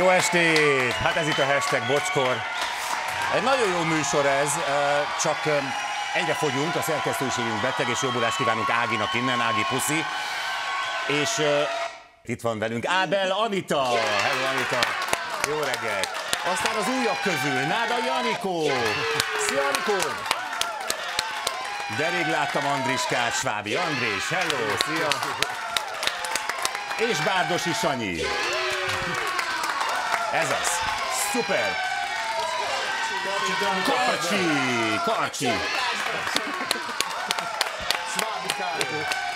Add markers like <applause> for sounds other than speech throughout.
Jó estét! Hát ez itt a hashtag Bocskor. Egy nagyon jó műsor ez, csak egyre fogyunk, a szerkesztőségünk beteg, és jobbulást kívánunk Áginak innen, Ági Puszi. És itt van velünk Ábel Anita. Hello Anita! Jó reggelt! Aztán az újak közül Náda Janikó. Szia Anikó! De rég láttam Andriskát, Svábi Andrés. Hello, szia! És Bárdosi Sanyi. Ez az. Szuper. Karcsi. Karcsi.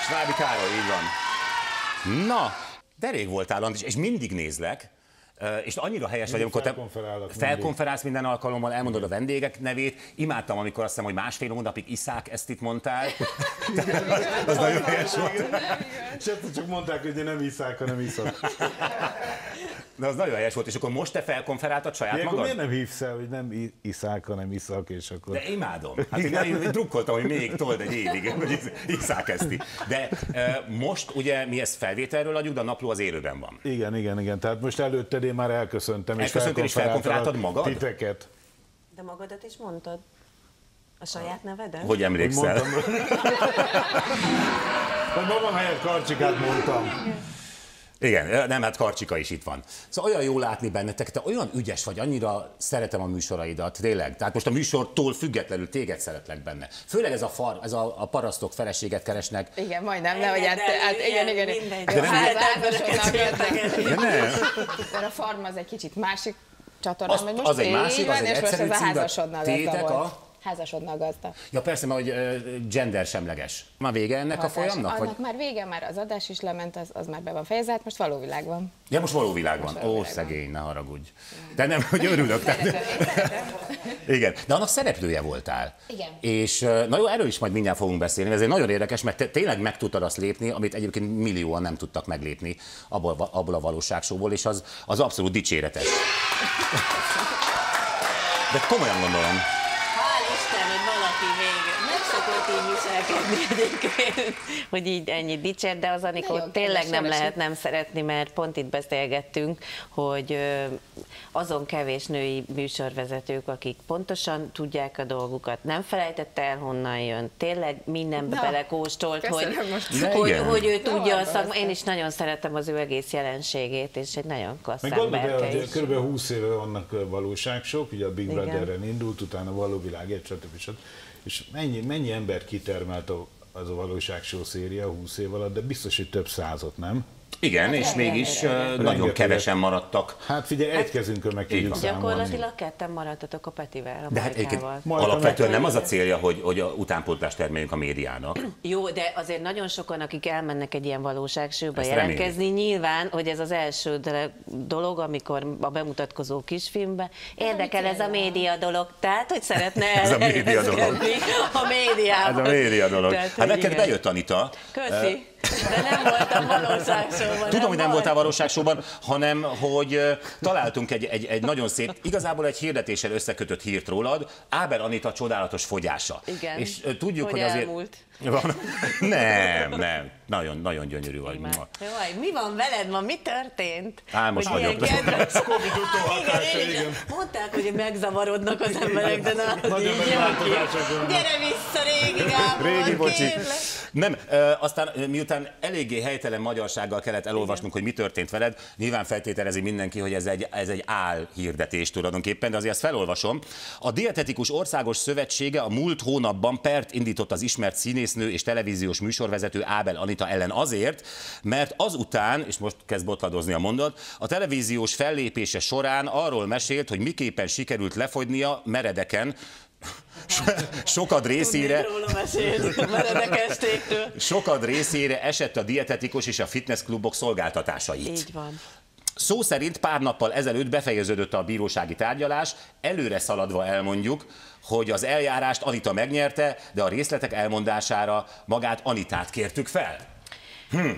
Svábi Károly, így van. Na, de rég voltál, Andris, és mindig nézlek, és annyira helyes vagy, amikor te felkonferálsz minden alkalommal, elmondod a vendégek nevét. Imádtam, amikor azt hiszem, hogy másfél hónapig iszák, ezt itt mondtál. <laughs> az nagyon helyes volt. És csak mondták, hogy én nem iszák, hanem iszok. <laughs> De az nagyon helyes volt, és akkor most te felkonferáltad saját magad? magad? miért nem hívsz el, hogy nem iszák, hanem iszak, és akkor... De imádom. Hát én, én, drukkoltam, hogy még told egy évig, hogy iszák ezt. De e, most ugye mi ezt felvételről adjuk, de a napló az élőben van. Igen, igen, igen. Tehát most előtted én már elköszöntem, és Elköszöntél és felkonferáltad magad? Titeket. De magadat is mondtad? A saját nevedet? Hogy emlékszel? Hogy mondtam. <laughs> Hogy magam helyett karcsikát mondtam. Igen, nem, hát Karcsika is itt van. Szóval olyan jó látni bennetek, te olyan ügyes vagy, annyira szeretem a műsoraidat, tényleg. Tehát most a műsortól függetlenül téged szeretlek benne. Főleg ez a, far, ez a, a parasztok feleséget keresnek. Igen, majdnem, nehogy át, át, igen, igen, igen. mindegy. Jó, De hát nem-. De nem. Mert a farm az egy kicsit másik csatorna, Az- hogy most az egy másik, az van, egy és most egyszerű ez a cím, tétek gazda volt. a- Házasodna gazda. Ja persze, mert hogy gender semleges. Már vége ennek a Hatás. folyamnak? Annak Vagy? már vége, már az adás is lement, az, az már be van fejezve, hát most való világ van. Ja, most való világ van. való Ó, világ van. szegény, ne haragudj. De nem, hogy örülök. Tehát... Igen, de annak szereplője voltál. Igen. És na jó, erről is majd mindjárt fogunk beszélni, ez egy nagyon érdekes, mert te tényleg meg tudtad azt lépni, amit egyébként millióan nem tudtak meglépni abból, abból a valóságsóból, és az, az abszolút dicséretes. De komolyan gondolom. Hál' Isten, hogy valaki még nem szokott így viselkedni <laughs> egyébként, hogy így ennyi dicsér, de az Anikót tényleg nem lehet nem szeretni, mert pont itt beszélgettünk, hogy azon kevés női műsorvezetők, akik pontosan tudják a dolgukat, nem felejtette el, honnan jön, tényleg mindenbe belekóstolt, hogy, hogy, hogy ő tudja a persze. Én is nagyon szeretem az ő egész jelenségét, és egy nagyon klassz Meg gondold el, emberke hogy is. kb. 20 éve vannak valóságsok, ugye a Big. Brother-en indult, utána a való világ, egy, stb. stb. És mennyi, mennyi ember kitermelt az a valóságshow széria 20 év alatt, de biztos, hogy több százat, nem? Igen, és mégis ö, nagyon Rengeteget. kevesen maradtak. Hát figyelj, egy kezünkön meg tudjuk számolni. Gyakorlatilag ketten maradtatok a Petivel, a De hát egyébként alapvetően nem az a célja, hogy, hogy a utánpótlást termeljünk a médiának. <clears throat> Jó, de azért nagyon sokan, akik elmennek egy ilyen valóságsőbe Ezt jelentkezni, nyilván, hogy ez az első dolog, amikor a bemutatkozó kisfilmbe, érdekel <laughs> ez a média dolog, tehát, hogy szeretne Ez a média dolog. a Ez médiában. a média dolog. Tehát, Hát neked igen. bejött Anita. Köszi, de nem voltam valóságsóban. Tudom, hogy nem volt. voltál valóságsóban, hanem hogy találtunk egy, egy, egy nagyon szép, igazából egy hirdetéssel összekötött hírt rólad, Áber Anita csodálatos fogyása. Igen. És tudjuk, hogy, Hogy azért... Van. Nem, nem. Nagyon, nagyon gyönyörű vagy. Már. Jaj, mi van veled ma? Mi történt? Álmos Hogy vagyok. ilyen kedves- <laughs> Covid utóhatása, igen, igen. igen. Mondták, hogy megzavarodnak az emberek, de nálad Nagyon így. Gyere vissza, régi Gábor, Régi bocsi. Nem, ö, aztán miután eléggé helytelen magyarsággal kellett elolvasnunk, hogy mi történt veled, nyilván feltételezi mindenki, hogy ez egy, ez egy áll hirdetés tulajdonképpen, de azért ezt felolvasom. A Dietetikus Országos Szövetsége a múlt hónapban pert indított az ismert színésznő és televíziós műsorvezető Ábel Anita ellen azért, mert azután, és most kezd botladozni a mondat, a televíziós fellépése során arról mesélt, hogy miképpen sikerült lefogynia meredeken, sokad részére. Sokad részére esett a dietetikus és a fitnessklubok szolgáltatásait. Így van. Szó szerint pár nappal ezelőtt befejeződött a bírósági tárgyalás, előre szaladva elmondjuk, hogy az eljárást Anita megnyerte, de a részletek elmondására magát Anitát kértük fel. Hm.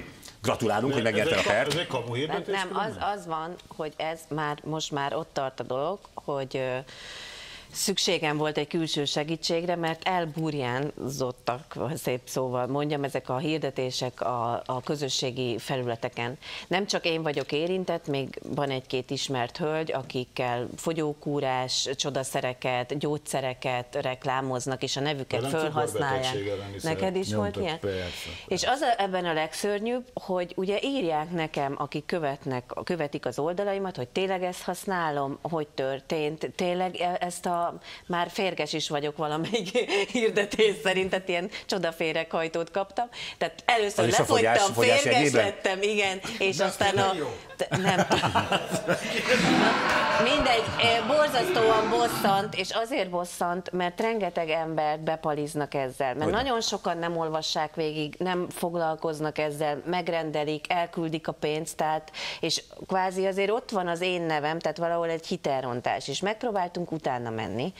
Gratulálunk, hogy megnyerte a pert. Ez egy kamu Nem, az, az van, hogy ez már, most már ott tart a dolog, hogy ö, szükségem volt egy külső segítségre, mert elburjánzottak, szép szóval mondjam, ezek a hirdetések a, a közösségi felületeken. Nem csak én vagyok érintett, még van egy-két ismert hölgy, akikkel fogyókúrás, csodaszereket, gyógyszereket reklámoznak, és a nevüket elleni Neked is volt ilyen? persze, És az a, ebben a legszörnyűbb, hogy ugye írják nekem, akik követnek, követik az oldalaimat, hogy tényleg ezt használom, hogy történt, tényleg e- ezt a, már férges is vagyok valamelyik <laughs> hirdetés szerint, tehát ilyen csodaféreghajtót kaptam. Tehát először lefogytam, férges jegyében? lettem, igen, és aztán a... Nem. <laughs> Borzasztóan bosszant, és azért bosszant, mert rengeteg embert bepaliznak ezzel, mert nagyon sokan nem olvassák végig, nem foglalkoznak ezzel, megrendelik, elküldik a pénzt, tehát, és kvázi azért ott van az én nevem, tehát valahol egy hitelrontás, és megpróbáltunk utána menni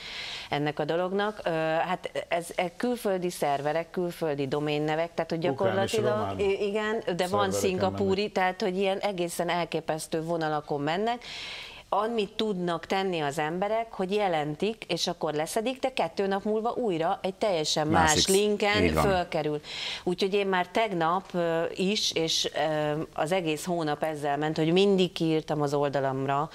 ennek a dolognak. Hát ez, ez külföldi szerverek, külföldi doménnevek, tehát hogy gyakorlatilag, igen, de van szingapúri, tehát hogy ilyen egészen elképesztő vonalakon mennek, amit tudnak tenni az emberek, hogy jelentik, és akkor leszedik, de kettő nap múlva újra egy teljesen más Másik. linken Így van. fölkerül. Úgyhogy én már tegnap is, és az egész hónap ezzel ment, hogy mindig kiírtam az oldalamra,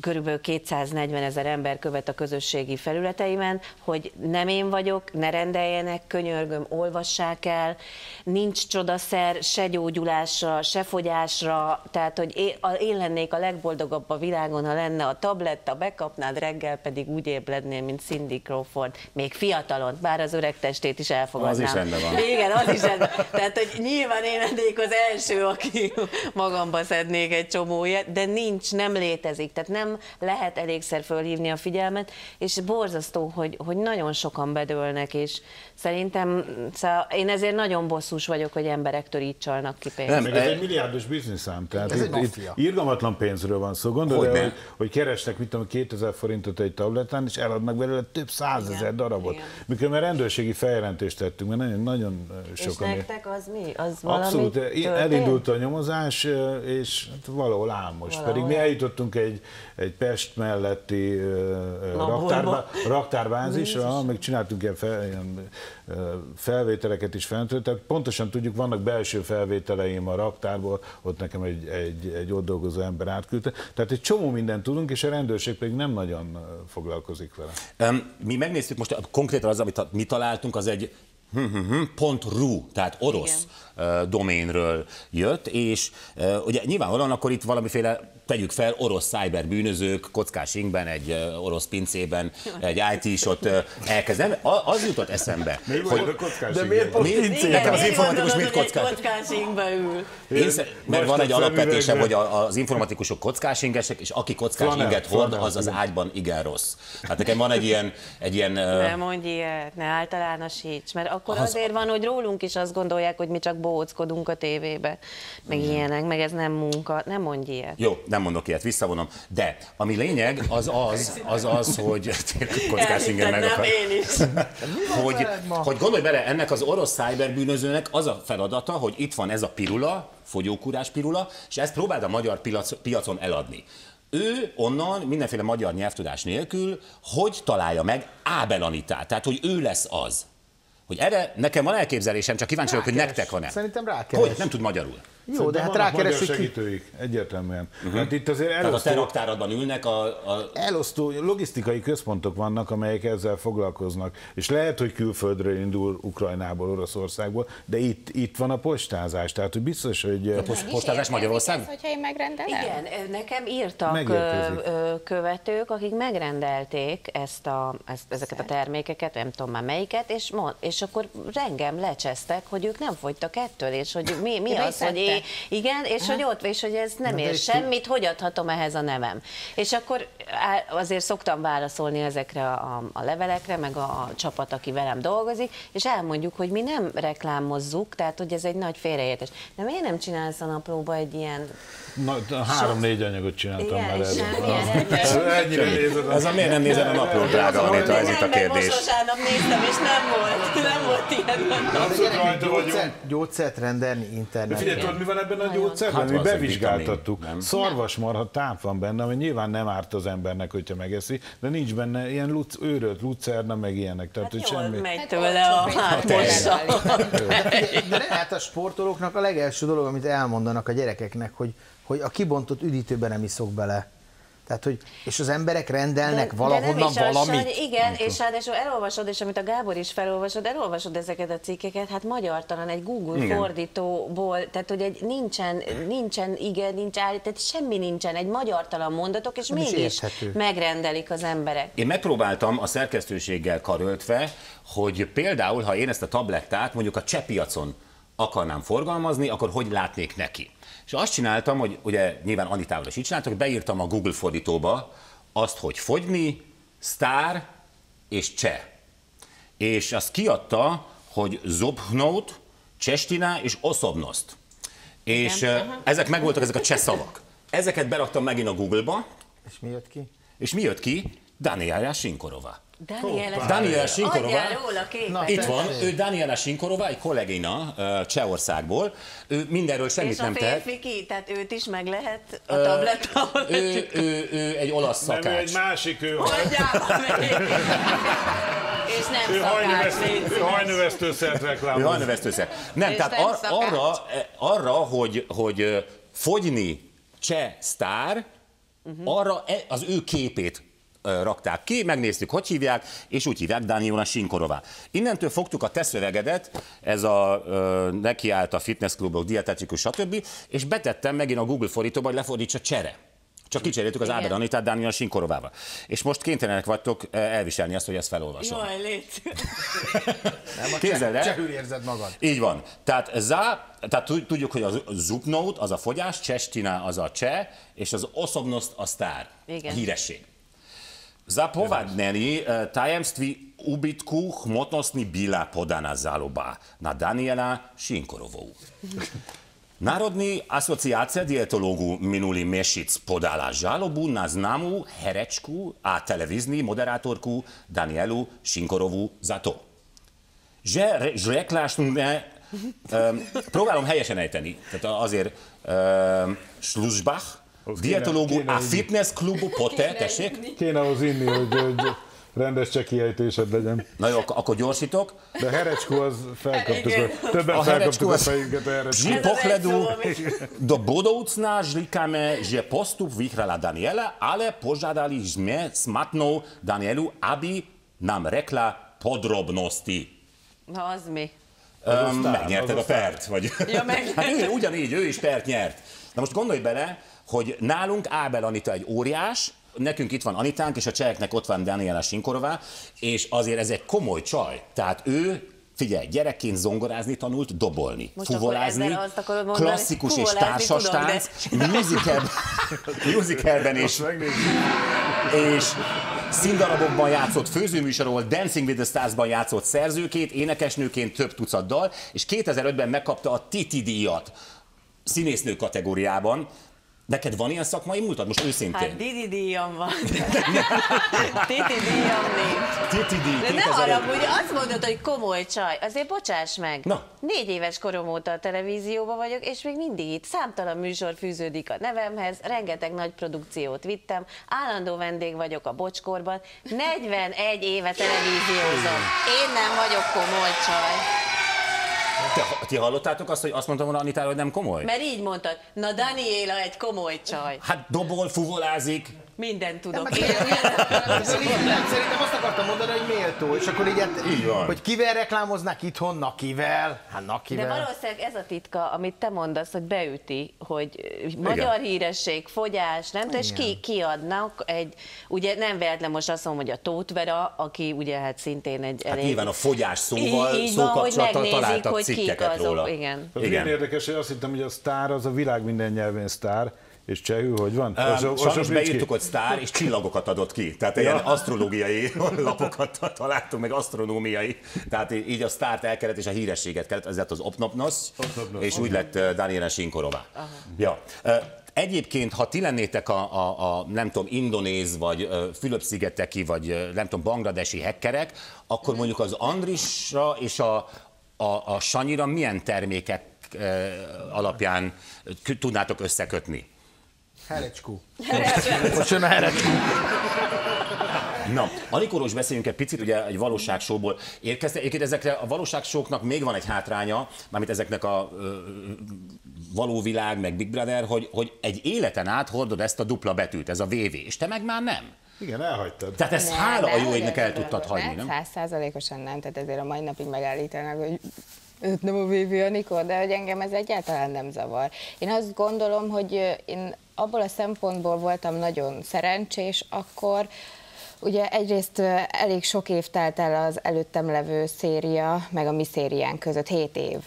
körülbelül 240 ezer ember követ a közösségi felületeimen, hogy nem én vagyok, ne rendeljenek, könyörgöm, olvassák el, nincs csodaszer se gyógyulásra, se fogyásra, tehát hogy én lennék a legboldogabb a világon, ha lenne a tabletta, bekapnád, reggel pedig úgy ébrednél, mint Cindy Crawford, még fiatalon, bár az öreg testét is elfogadnám. Az is rendben van. Igen, az is rendben. Tehát, hogy nyilván én lennék az első, aki magamba szednék egy csomó ilyet, de nincs, nem létezik. Tehát nem lehet elégszer fölhívni a figyelmet, és borzasztó, hogy, hogy nagyon sokan bedőlnek, és szerintem szóval én ezért nagyon bosszús vagyok, hogy emberektől így csalnak ki pénzt. Nem, Meg ez egy milliárdos bizniszám, tehát Ez egy itt, itt maffia. irgalmatlan pénzről van szó. Gondolod, hogy, hogy keresnek, mit tudom, 2000 forintot egy tablettán, és eladnak belőle több százezer darabot. igen. Mikor már rendőrségi feljelentést tettünk, mert nagyon, nagyon és sokan... nektek az mi? Az Abszolút, történt? elindult a nyomozás, és hát valahol áll most. Valahol Pedig mi eljutottunk egy, egy Pest melletti Laborba. raktárba, raktárbázisra, meg csináltunk ilyen, fel, ilyen felvételeket is fentről, tehát pontosan tudjuk, vannak belső felvételeim a raktárból, ott nekem egy, egy, egy ott dolgozó ember átküldte. Tehát egy csomó mindent tudunk, és a rendőrség pedig nem nagyon foglalkozik vele. Mi megnéztük most, konkrétan az, amit mi találtunk, az egy hm, hm, hm, pont .ru, tehát orosz ö, doménről jött, és ugye nyilvánvalóan akkor itt valamiféle tegyük fel, orosz szájberbűnözők kockás ingben, egy orosz pincében, egy IT-s ott ö, elkezd. A- Az jutott eszembe, Mi hogy a kockás De igen? miért pont Mi- pincében? Nekem az miért informatikus hogy kockás? Egy kockás ingbe ül. Én szer- mert van egy alapvetése, hogy az informatikusok kockás ingesek, és aki kockás Flanel, inget hord, flanel, az az igen. ágyban igen rossz. Hát nekem van egy ilyen, egy ilyen Ne mondj ilyet, ne általánosíts, mert akkor Az- az... azért van, hogy rólunk is azt gondolják, hogy mi csak bohóckodunk a tévébe, meg ilyenek, meg ez nem munka, nem mondj ilyet. Jó, nem mondok ilyet, visszavonom. De ami lényeg, az az, az, az hogy <laughs> kockás ingen meg akar, én is. <laughs> hogy, hogy gondolj bele, ennek az orosz szájberbűnözőnek az a feladata, hogy itt van ez a pirula, fogyókúrás pirula, és ezt próbáld a magyar piac, piacon eladni. Ő onnan mindenféle magyar nyelvtudás nélkül, hogy találja meg Ábel Anitát, tehát hogy ő lesz az. Hogy erre nekem van elképzelésem, csak kíváncsi vagyok, hogy nektek van-e. Szerintem rákeres. Hogy? Nem tud magyarul. Jó, de hát vannak magyar rákeres, hogy ki... segítőik, egyértelműen. Uh-huh. Hát itt azért Tehát a te elosztó, raktáradban ülnek a, a elosztó logisztikai központok vannak, amelyek ezzel foglalkoznak. És lehet, hogy külföldről indul Ukrajnából, Oroszországból, de itt, itt van a postázás. Tehát, hogy biztos, hogy... A post- postázás Magyarország? Ez, hogyha én megrendelem? Igen, nekem írtak Megérkezik. követők, akik megrendelték ezt a, ezt, ezeket a termékeket, nem tudom már melyiket, és, mond, és akkor rengem lecsesztek, hogy ők nem fogytak ettől, és hogy mi, mi az, hogy beszedte. Igen, és hogy ott, és hogy ez nem de ér semmit, hogy adhatom ehhez a nevem. És akkor azért szoktam válaszolni ezekre a, a levelekre, meg a, a csapat, aki velem dolgozik, és elmondjuk, hogy mi nem reklámozzuk, tehát hogy ez egy nagy félreértés. De miért nem csinálsz a naplóba egy ilyen Na, három-négy anyagot csináltam Igen, már erről. Ennyire nézed. Ez a miért nem nézed a naplót, drága Anita, ez itt a Nem, mert kérdés. most néztem, és nem volt, nem volt ilyen. Abszolút rajta vagyunk. Gyógyszert rendelni De interneten. figyelj, tudod, mi van ebben a Nagyon. gyógyszerben? Hát Mi bevizsgáltattuk. vitamin? Szarvasmarha táp van benne, ami nyilván nem árt az embernek, hogyha megeszi, de nincs benne ilyen luc, őrölt lucerna, meg ilyenek. Tehát, hogy Hát Jól semmi. megy Hát tőle a hátmossa. De hát a sportolóknak a legelső dolog, amit elmondanak a gyerekeknek, hogy, hogy a kibontott üdítőbe nem iszok bele. Tehát, hogy, és az emberek rendelnek valahonnan nem is az, valamit. Hogy igen, és ráadásul elolvasod, és amit a Gábor is felolvasod, elolvasod ezeket a cikkeket, hát magyartalan egy Google Igen. fordítóból, tehát hogy egy nincsen, nincsen igen, nincs állít, tehát semmi nincsen, egy magyartalan mondatok, és Nem is mégis érthető. megrendelik az emberek. Én megpróbáltam a szerkesztőséggel karöltve, hogy például, ha én ezt a tablettát mondjuk a cseh piacon akarnám forgalmazni, akkor hogy látnék neki. És azt csináltam, hogy ugye nyilván Anitával is így csináltak, hogy beírtam a Google fordítóba azt, hogy fogyni, sztár és cseh. És azt kiadta, hogy Zobhnót, Csestina és Oszobnoszt. És uh, ezek megvoltak, ezek a cseh szavak. Ezeket beraktam megint a Google-ba, És mi jött ki? és mi jött ki? Daniela Sinkorova. Daniela, Daniela képet. Na, Itt van, ő Daniela Sinkorova, egy kollégina Csehországból. Ő mindenről semmit és a nem tehet. férfi ki? Tehát őt is meg lehet a tablettával. Ő, ő, ő egy olasz Nem, ő szakács. egy másik, ő, még. <laughs> És nem ő, szakács, hajnövesztő, légy ő hajnövesztőszert reklámoz. Nem, És tehát nem ar, szakács. arra, eh, arra, hogy, hogy fogyni cseh sztár, Mhm. arra e- az ő képét rakták ki, megnéztük, hogy hívják, és úgy hívják Daniela Sinkorová. Innentől fogtuk a te szövegedet, ez a ö, nekiállt a fitnessklubok, dietetikus, stb., és betettem megint a Google fordítóba, hogy lefordítsa csere. Csak kicseréltük az. Áber Anitát Daniela Sinkorovával. És most kénytelenek vagytok elviselni azt, hogy ezt felolvasom. Jaj, légy. Képzeld el, Csehül érzed magad. így van. Tehát, za, tehát tud- tudjuk, hogy a zupnót az a fogyás, csestina az a cseh, és az oszobnoszt a sztár, Igen. a híresség. Zapovedneni eh, tajemství ubytku hmotnostní byla podána zaloba na Daniela Šinkorovou. Národní asociácia dietológu minulý měsíc podala žalobu na známou herečku a televizní moderátorku Danielu Šinkorovu za to, že re- řeklášné, um, <laughs> próbálom helyesen ejteni, tehát azért um, Schlusbach, kéne a fitness klubu pote, tessék? Kéne ahhoz inni, hogy, hogy rendes csekiejtésed legyen. Na jó, ak- akkor gyorsítok. De herecskó az felkaptuk, a, többen A felkaptuk herecskó a az- fejünket a herecskó. Az egy pohledu do budoucna říkáme, že postup vyhrala Daniela, ale požádali jsme smatnou Danielu, aby nám rekla podrobnosti. Na, az mi? Sztár, megnyerted az a a pert, vagy... Ja, meg- hát ő, ugyanígy, ő is pert nyert. Na most gondolj bele, hogy nálunk Ábel Anita egy óriás, nekünk itt van Anitánk, és a cseheknek ott van Daniela Sinkorová, és azért ez egy komoly csaj. Tehát ő Figyelj, gyerekként zongorázni tanult, dobolni, Most fuvolázni, mondani, klasszikus és társas tudok, de- tánc, <laughs> musicalben, musicalben és, és színdarabokban játszott főzőműsorról, Dancing with the Stars-ban játszott szerzőként, énekesnőként több tucat dal, és 2005-ben megkapta a Titi díjat színésznő kategóriában. Neked van ilyen szakmai múltad? Most őszintén. Hát Didi díjam van. <laughs> Titi díjam nincs. Titi díj, De ne 2005 haragudj, azt mondod, hogy komoly csaj. Azért bocsáss meg. Na. Négy éves korom óta a televízióban vagyok, és még mindig itt számtalan műsor fűződik a nevemhez, rengeteg nagy produkciót vittem, állandó vendég vagyok a bocskorban, 41 éve televíziózom. Én nem vagyok komoly csaj. Ti hallottátok azt, hogy azt mondtam volna Anitára, hogy nem komoly? Mert így mondtad, na Daniela egy komoly csaj. Hát dobol, fuvolázik. Mindent tudok. Nem, <laughs> nem, szerintem azt akartam mondani, hogy méltó, és akkor így, hát- Így van. hogy kivel reklámoznak itthon, na kivel, hát na De kivel. valószínűleg ez a titka, amit te mondasz, hogy beüti, hogy magyar híresség, fogyás, nem tudom, és ki, kiadnak egy, ugye nem véletlen most azt mondom, hogy a Tóth Vera, aki ugye hát szintén egy Hát elég... nyilván a fogyás szóval, Így- hogy szókapcsolattal megnézik, találtak hogy cikkeket azok, róla. igen. Az igen. érdekes, hogy azt hittem, hogy a sztár az a világ minden nyelvén sztár, és csehül, hogy van? Um, Oso- sajnos Osopnicki? beírtuk, hogy sztár, és csillagokat adott ki. Tehát ilyen asztrológiai <laughs> lapokat találtunk, meg asztronómiai. Tehát így a sztárt el kellett, és a hírességet kellett, ez lett az Opnopnos. és úgy lett Daniela Sinkorová. Ja. Egyébként, ha ti lennétek a, a, a nem tudom, indonéz, vagy Fülöp-szigeteki, vagy nem tudom, bangladesi hekkerek, akkor mondjuk az Andrisra és a, a, a Sanyira milyen termékek alapján tudnátok összekötni? Jön a herecskú. Na, Anikóról is beszéljünk egy picit, ugye egy valóságsóból érkezte. Egyébként ezekre a valóságsóknak még van egy hátránya, mármint ezeknek a ö, való világ, meg Big Brother, hogy, hogy egy életen át hordod ezt a dupla betűt, ez a VV, és te meg már nem. Igen, elhagytad. Tehát ezt Nem, hála a nem, jó égnek el tudtad nem, hagyni, nem? Százszázalékosan nem, tehát ezért a mai napig megállítanak, hogy őt nem a VV Anikó, de hogy engem ez egyáltalán nem zavar. Én azt gondolom, hogy én abból a szempontból voltam nagyon szerencsés akkor, Ugye egyrészt elég sok év telt el az előttem levő széria, meg a mi szérián között, 7 év.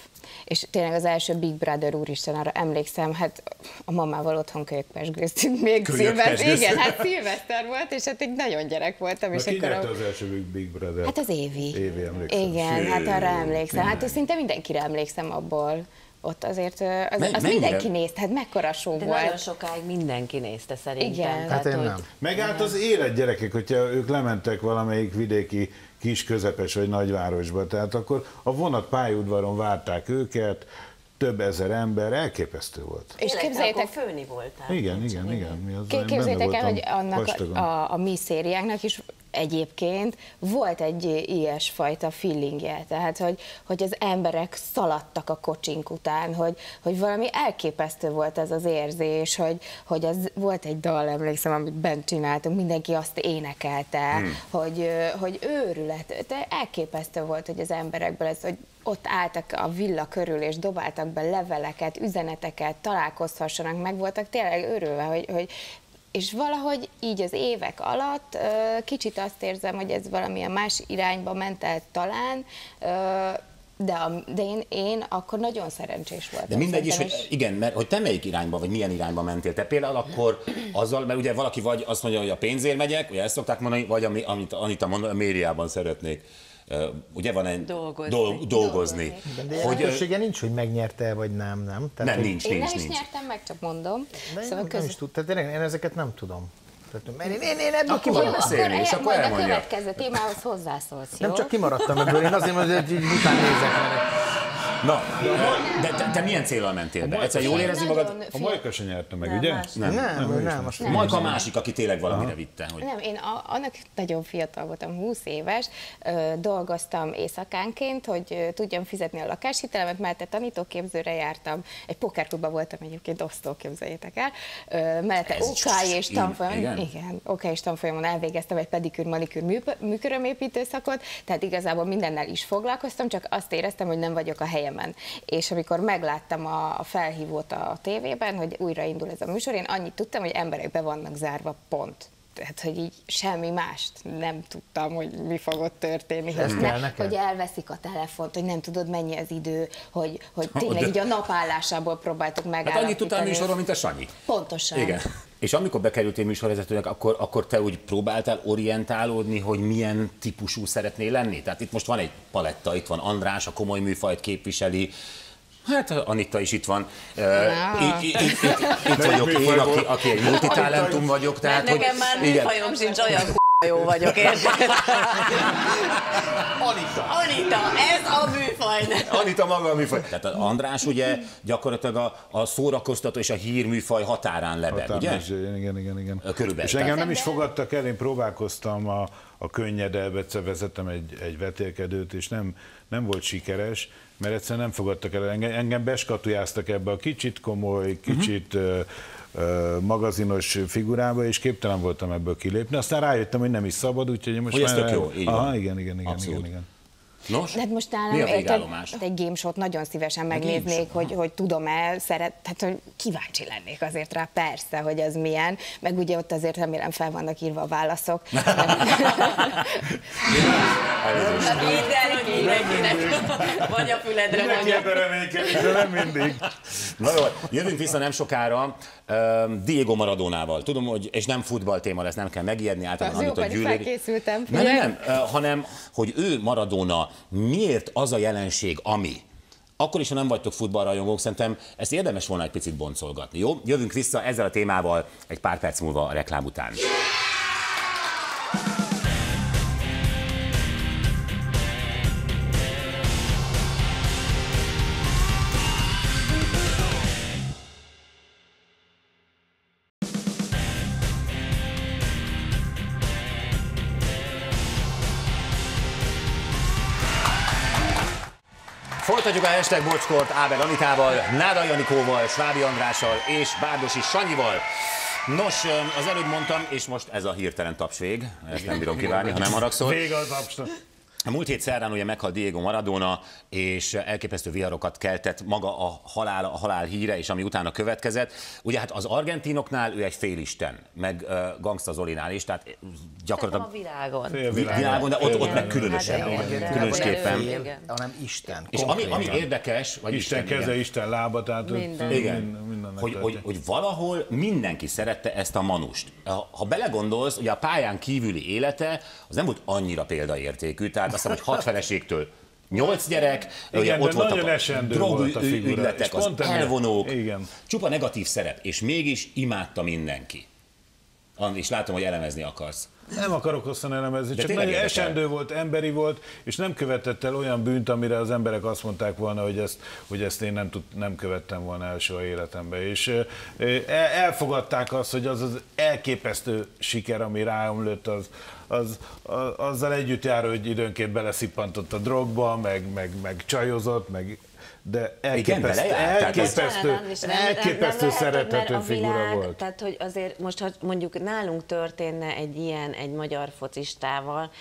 És tényleg az első Big Brother, úristen, arra emlékszem, hát a mamával otthon kölyökpesgőztünk még szilveszter. Igen, hát szilveszter volt, és hát egy nagyon gyerek voltam. Na, És akkor a... az első Big Brother? Hát az Évi. Évi, emlékszem. Igen, hát arra emlékszem. Hát szinte mindenkire emlékszem abból. Ott azért az, az mindenki nézte, hát mekkora show De volt. nagyon sokáig mindenki nézte szerintem. Igen. Hát én hogy- nem. Megállt az élet gyerekek, hogyha ők lementek valamelyik vidéki kis, közepes vagy nagyvárosba, tehát akkor a vonat pályaudvaron várták őket, több ezer ember, elképesztő volt. És képzeljétek, akkor főni voltál. Igen, igen, igen. Mi az, Képzeljétek el, hogy annak vastagon. a, a, a mi szériánknak is egyébként volt egy ilyesfajta feelingje, tehát hogy, hogy az emberek szaladtak a kocsink után, hogy, hogy valami elképesztő volt ez az érzés, hogy, hogy az volt egy dal, emlékszem, amit bent csináltunk, mindenki azt énekelte, hmm. hogy, hogy őrület, de elképesztő volt, hogy az emberekből ez, hogy ott álltak a villa körül, és dobáltak be leveleket, üzeneteket, találkozhassanak, meg voltak tényleg örülve, hogy, hogy és valahogy így az évek alatt kicsit azt érzem, hogy ez valamilyen más irányba ment el talán, de, a, de én, én akkor nagyon szerencsés voltam. De mindegy is, hogy igen, mert hogy te melyik irányba, vagy milyen irányba mentél. Te például akkor azzal, mert ugye valaki vagy azt mondja, hogy a pénzért megyek, ugye ezt szokták mondani, vagy ami, amit Anita mond, a médiában szeretnék. Ugye van egy Dolgozni. Dol, dolgozni. De Hogy, jelentősége nincs, hogy megnyerte vagy nem, nem? Tehát, nem, hogy- nincs, Én nincs, nem is nincs. nyertem meg, csak mondom. De szóval nem, nem köz... is tud, tehát én, én ezeket nem tudom. Tehát, én, én, én, én ebből Akkor kimaradtam. beszélni, és akkor majd a elmondja. következő témához hozzászólsz, jó? Nem csak kimaradtam ebből, én azért mondom, hogy így után nézek. Mert... Na, de te, te milyen célral mentél be? Egyszer jól érezni magad? A Majka se nyerte meg, Nem, ugye? Nem, nem, nem, nem. Majka a másik, aki tényleg valamire vitte. Hogy... Nem, én a, annak nagyon fiatal voltam, 20 éves, dolgoztam éjszakánként, hogy tudjam fizetni a lakáshitelemet, mert tanítóképzőre jártam, egy pokerklubban voltam egyébként, osztó, képzeljétek el, mellette OK és tanfolyamon, igen? igen, OK és tanfolyamon elvégeztem egy pedikűr, manikűr műkörömépítő szakot, tehát igazából mindennel is foglalkoztam, csak azt éreztem, hogy nem vagyok a helyemen. És amikor megláttam a, a felhívót a tévében, hogy újraindul ez a műsor, én annyit tudtam, hogy emberek be vannak zárva, pont. Tehát, hogy így semmi mást nem tudtam, hogy mi fog ott történni. Neked? hogy elveszik a telefont, hogy nem tudod mennyi az idő, hogy, hogy tényleg így a napállásából próbáltuk Hát megállapítani. annyit tudtál műsorról, mint a Sanyi. Pontosan. Igen. És amikor bekerültél műsorvezetőnek, akkor, akkor te úgy próbáltál orientálódni, hogy milyen típusú szeretnél lenni? Tehát itt most van egy paletta, itt van András, a komoly műfajt képviseli, Hát Anita is itt van. Uh, itt, itt, itt, itt, itt vagyok én, aki, aki egy multitalentum vagyok. Tehát, Mert nekem már műfajom sincs olyan jó vagyok, érted? Anita. Anita, ez a műfaj. Anita maga a műfaj. Tehát az András ugye gyakorlatilag a, a szórakoztató és a hírműfaj határán lebeg, ugye? Határmás, igen, igen, igen, igen. Körülbelül. És engem nem is fogadtak el, én próbálkoztam a, a könnyedebb, egyszer vezettem egy, egy vetélkedőt, és nem, nem volt sikeres, mert egyszerűen nem fogadtak el. Engem, engem beskatujáztak ebbe a kicsit komoly, kicsit uh-huh. uh, magazinos figurába, és képtelen voltam ebből kilépni. Aztán rájöttem, hogy nem is szabad, úgyhogy most Hogy ez már... tök jó, így Aha, van. igen, igen, igen, Abszolút. igen, igen. Nos, hát most nálam mi a végállomás? egy game shot nagyon szívesen game megnéznék, hogy, hogy tudom-e, szeret, tehát hogy kíváncsi lennék azért rá, persze, hogy az milyen, meg ugye ott azért remélem fel vannak írva a válaszok. <laughs> Elnézést. Vagy a füledre Mindenki reménykedik, de nem mindig. Na jó, jövünk vissza nem sokára Diego Maradonával. Tudom, hogy, és nem futball téma lesz, nem kell megijedni általában, amit a pedig gyűlöli. felkészültem. Nem, nem, nem, hanem, hogy ő Maradona miért az a jelenség, ami. Akkor is, ha nem vagytok futballrajongók, szerintem ezt érdemes volna egy picit boncolgatni, jó? Jövünk vissza ezzel a témával egy pár perc múlva a reklám után. Folytatjuk hashtag bocskort Ábel Anitával, Náda Janikóval, Svábi Andrással és Bárdosi Sanyival. Nos, az előbb mondtam, és most ez a hirtelen tapsvég, ezt nem bírom kívánni, ha nem haragszol. Vége a tapsnak. A múlt hét szerdán ugye meghalt Diego Maradona, és elképesztő viharokat keltett maga a halál, a halál híre, és ami utána következett. Ugye hát az argentinoknál ő egy félisten, meg uh, Gangsta Zolinál is, tehát gyakorlatilag... a világon. Félvilágon. Világon, de ott, ott meg Hát különösen, igen. különösképpen. Igen. Igen. hanem Isten. És ami, ami érdekes, vagy Isten igen, keze, Isten lába, tehát ott Minden. Igen, minden- hogy, hogy, hogy valahol mindenki szerette ezt a manust. Ha ha belegondolsz, ugye a pályán kívüli élete az nem volt annyira példaértékű, tehát azt hiszem, hogy hat feleségtől nyolc gyerek, Igen, ugye de ott voltak a drogügyletek, az elvonók, Igen. csupa negatív szerep, és mégis imádta mindenki. És látom, hogy elemezni akarsz. Nem akarok hosszan elemezni, csak tényleg nagyon esendő volt, emberi volt, és nem követett el olyan bűnt, amire az emberek azt mondták volna, hogy ezt, hogy ezt én nem, tud, nem követtem volna el soha életemben. És elfogadták azt, hogy az az elképesztő siker, ami ráomlott, az, az, az, azzal együtt jár, hogy időnként beleszippantott a drogba, meg, meg, meg csajozott, meg de elképesztő, az- elképesztő, szerethető figura világ- volt. Tehát, hogy azért most, ha mondjuk nálunk történne egy ilyen, egy magyar focistával,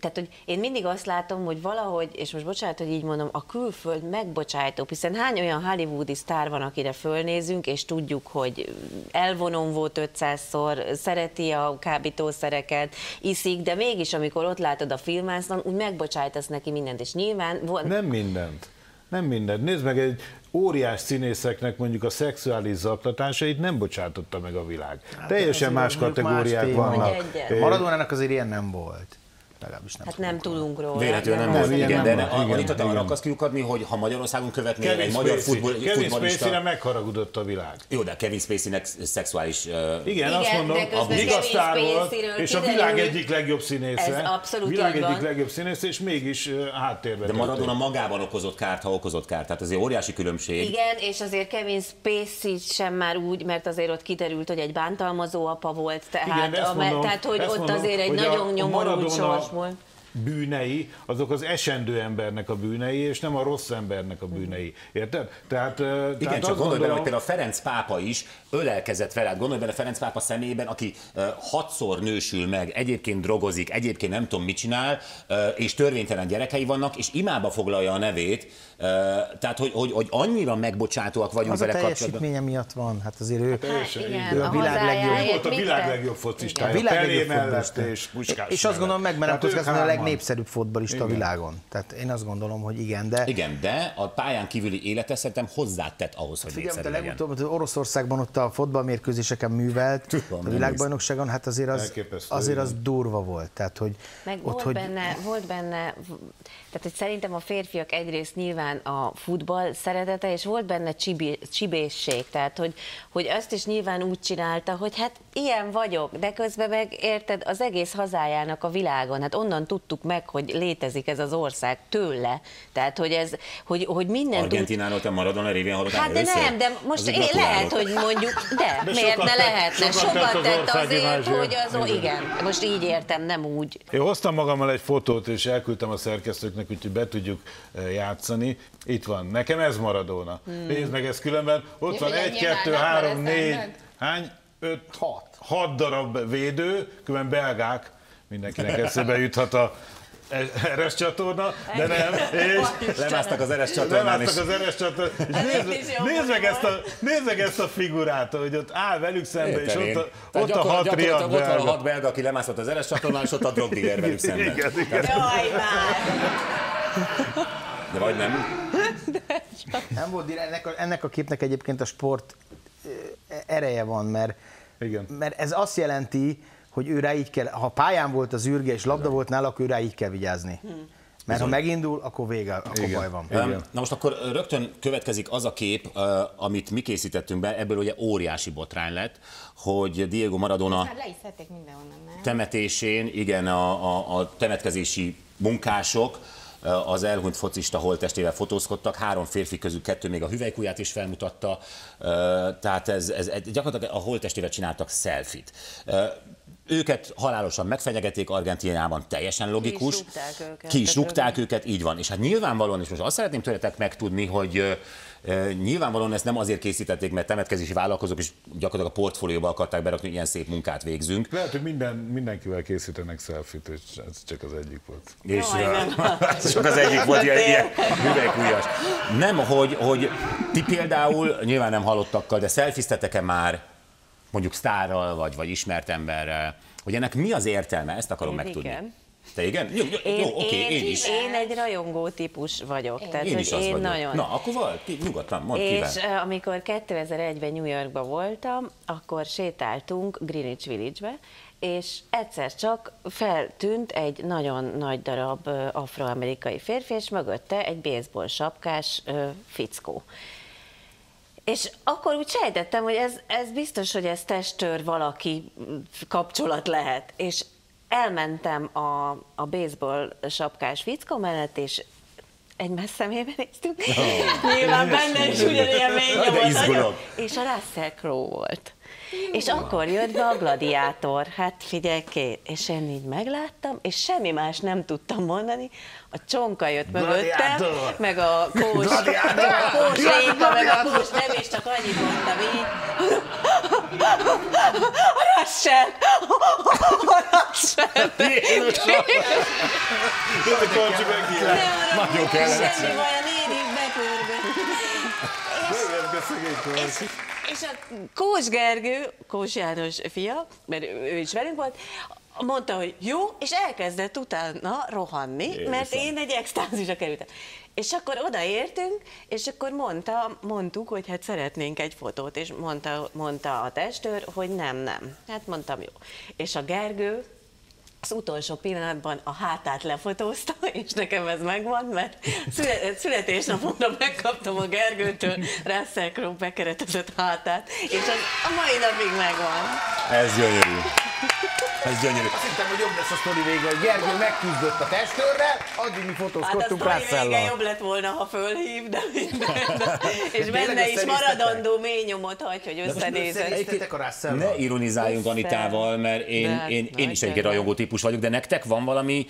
tehát, hogy én mindig azt látom, hogy valahogy, és most bocsánat, hogy így mondom, a külföld megbocsájtó, hiszen hány olyan hollywoodi sztár van, akire fölnézünk, és tudjuk, hogy elvonom volt 500-szor, szereti a kábítószereket, iszik, de mégis, amikor ott látod a filmászon, úgy megbocsájtasz neki mindent, és nyilván volt, Nem mindent. Nem mindent. Nézd meg, egy óriás színészeknek mondjuk a szexuális zaklatásait nem bocsátotta meg a világ. Teljesen ez más mondjuk más vannak. Maradónának azért ilyen nem volt. Legalábbis nem. hát nem tudunk róla. Véletlenül nem ilyen igen, nem de ne- igen, Anita, te arra akarsz kiukadni, hogy ha Magyarországon követné Kevin egy magyar futball, Kevin. Spacey-re megharagudott a világ. Jó, de Kevin Spacey-nek szexuális... uh, Igen, Igen, azt mondom, a Kevin igaztár volt, és a világ egyik legjobb színésze. Ez abszolút világ egyik legjobb színésze, és mégis uh, háttérbe De. Maradona magában okozott kárt, ha okozott kárt. Tehát azért óriási különbség. Igen, és azért Kevin Spacey sem már úgy, mert azért ott kiderült, hogy egy bántalmazó apa volt, tehát, Igen, ezt a, mondom, tehát hogy ezt ott mondom, azért egy hogy nagyon nyomorult sors volt. Bűnei, azok az esendő embernek a bűnei, és nem a rossz embernek a bűnei. Érted? Tehát, Igen, tehát csak gondolj bele, hogy például Ferenc pápa is ölelkezett veled. Gondolj bele Ferenc pápa szemében, aki uh, hatszor nősül meg, egyébként drogozik, egyébként nem tudom mit csinál, uh, és törvénytelen gyerekei vannak, és imába foglalja a nevét. Uh, tehát, hogy, hogy, hogy annyira megbocsátóak vagyunk Az a vele kapcsolatban. teljesítménye miatt van. Hát azért ő, Teljesen igen, így. ő a világ legjobb. Ő volt a világ legjobb focisztája. A világ legjobb és Puskás És azt gondolom, Tehát ők kockáztatni a hárman. Legnépszerűbb fotbalista a Igen. világon. Tehát én azt gondolom, hogy igen, de Igen, de a pályán kívüli élete szerintem hozzátett ahhoz, hogy Figyelj, népszerű de legyen. legutóbb hogy Oroszországban ott a fotballmérkőzéseken művelt, Tudom, a világbajnokságon, hát azért az, Elképesztő, azért az durva volt. Tehát, hogy Meg ott, volt, hogy benne, volt benne, tehát hogy szerintem a férfiak egyrészt nyilván a futball szeretete, és volt benne csibi, csibészség, tehát hogy, hogy azt is nyilván úgy csinálta, hogy hát ilyen vagyok, de közben meg érted az egész hazájának a világon, hát onnan tudtuk meg, hogy létezik ez az ország tőle, tehát hogy ez, hogy, hogy minden Argentináról te Maradona révén hallottál Hát de először? nem, de most én lehet, hogy mondjuk, de, De miért ne lehetne? sokat tett Sokat az tett ország azért, hogy az, Igen. igen, most így értem, nem úgy. Én hoztam magammal egy fotót, és elküldtem a szerkesztőknek, úgyhogy be tudjuk eh, játszani. Itt van. Nekem ez Maradona. Hmm. Nézd meg ezt különben. Ott van Nyilván egy, kettő, három, négy, hány? Öt, Hat. hat darab védő, különben belgák. Mindenkinek eszébe juthat a Eres csatorna, de nem, és Lemásztak az eres csatornán, lemásztak az Eres csatorna, és nézd, is meg ezt a, nézd meg ezt a figurát, hogy ott áll velük szembe, és én. ott a, ott a hat riad Ott van a hat belga, aki lemászott az eres csatornán, és ott a drogdíler velük szemben. Igen, igen. Jaj! De vagy nem? nem volt direkt, ennek a, ennek a képnek egyébként a sport ereje van, mert, Igen. mert ez azt jelenti, hogy ő rá így kell, ha pályán volt az űrge és labda volt nála, akkor ő rá így kell vigyázni. Mert ha megindul, akkor vége, akkor Igen. baj van. Igen. Na most akkor rögtön következik az a kép, amit mi készítettünk be, ebből ugye óriási botrány lett, hogy Diego Maradona temetésén, igen, a, a, a temetkezési munkások az elhunyt focista holttestével fotózkodtak, három férfi közül kettő még a hüvelykujját is felmutatta, tehát ez, ez, gyakorlatilag a holttestével csináltak selfit. Őket halálosan megfenyegették Argentinában, teljesen logikus. Ki is rúgták őket. Ki is rúgták őket, így van. És hát nyilvánvalóan, és most azt szeretném tőletek megtudni, hogy nyilvánvalóan ezt nem azért készítették, mert temetkezési vállalkozók is gyakorlatilag a portfólióba akarták berakni, hogy ilyen szép munkát végzünk. Lehet, hogy minden, mindenkivel készítenek selfit, és ez csak az egyik volt. És Jaj, nem. ez <laughs> csak az egyik volt ilyen, ilyen üvegújas. Nem, hogy, hogy ti például, nyilván nem halottakkal, de szelfisztetek-e már mondjuk sztárral, vagy, vagy ismert emberrel, hogy ennek mi az értelme? Ezt akarom Én megtudni. igen. Te igen? Jó, jó, Én, jó oké, én, is. Én egy rajongó típus vagyok. Tehát, Én is az én vagyok. nagyon. Na, akkor val, ki, nyugodtan, mondd És eh, amikor 2001-ben New Yorkban voltam, akkor sétáltunk Greenwich Village-be, és egyszer csak feltűnt egy nagyon nagy darab afroamerikai férfi, és mögötte egy baseball sapkás fickó. És akkor úgy sejtettem, hogy ez, ez biztos, hogy ez testőr valaki kapcsolat lehet. És elmentem a, a baseball sapkás fickó mellett, és egymás szemébe néztünk. Nyilván benne is ugyanilyen mély De nyomot izgulok. nagyon. És a Russell Crowe volt. És akkor jött be a gladiátor, hát figyelj ki, és én így megláttam, és semmi más nem tudtam mondani, a csonka jött mögöttem, Gladiátor! meg a kós, meg a kós réka, meg a kós nem, és csak annyit mondtam így. A Russell! A Russell! Jaj, Karcsi megnyílás. Nagyon kellemes. Semmi baj, a néni bepörgött. Karcsi. És a Kós Gergő, Kós János fia, mert ő is velünk volt, mondta, hogy jó, és elkezdett utána rohanni, Jézusom. mert én egy extázisra kerültem. És akkor odaértünk, és akkor mondta, mondtuk, hogy hát szeretnénk egy fotót, és mondta, mondta a testőr, hogy nem, nem. Hát mondtam, jó. És a Gergő az utolsó pillanatban a hátát lefotózta, <laughs> és nekem ez megvan, mert szület, születésnapomra megkaptam a Gergőtől Russell Crowe bekeretezett hátát, és az a mai napig megvan. Ez gyönyörű. Ez gyönyörű. Azt hittem, hogy jobb lesz a sztori vége, hogy Gergő megküzdött a testőrrel, addig mi Hát a fotózkodtunk sztori vége jobb lett volna, ha fölhív, de minden. <laughs> És Tényleg benne is maradandó mély nyomot hagy, hogy összenézett. A Ne ironizáljunk. Anitával, mert én, De hát én, én is kedvenc. rajongó típus vagyok, de nektek van valami,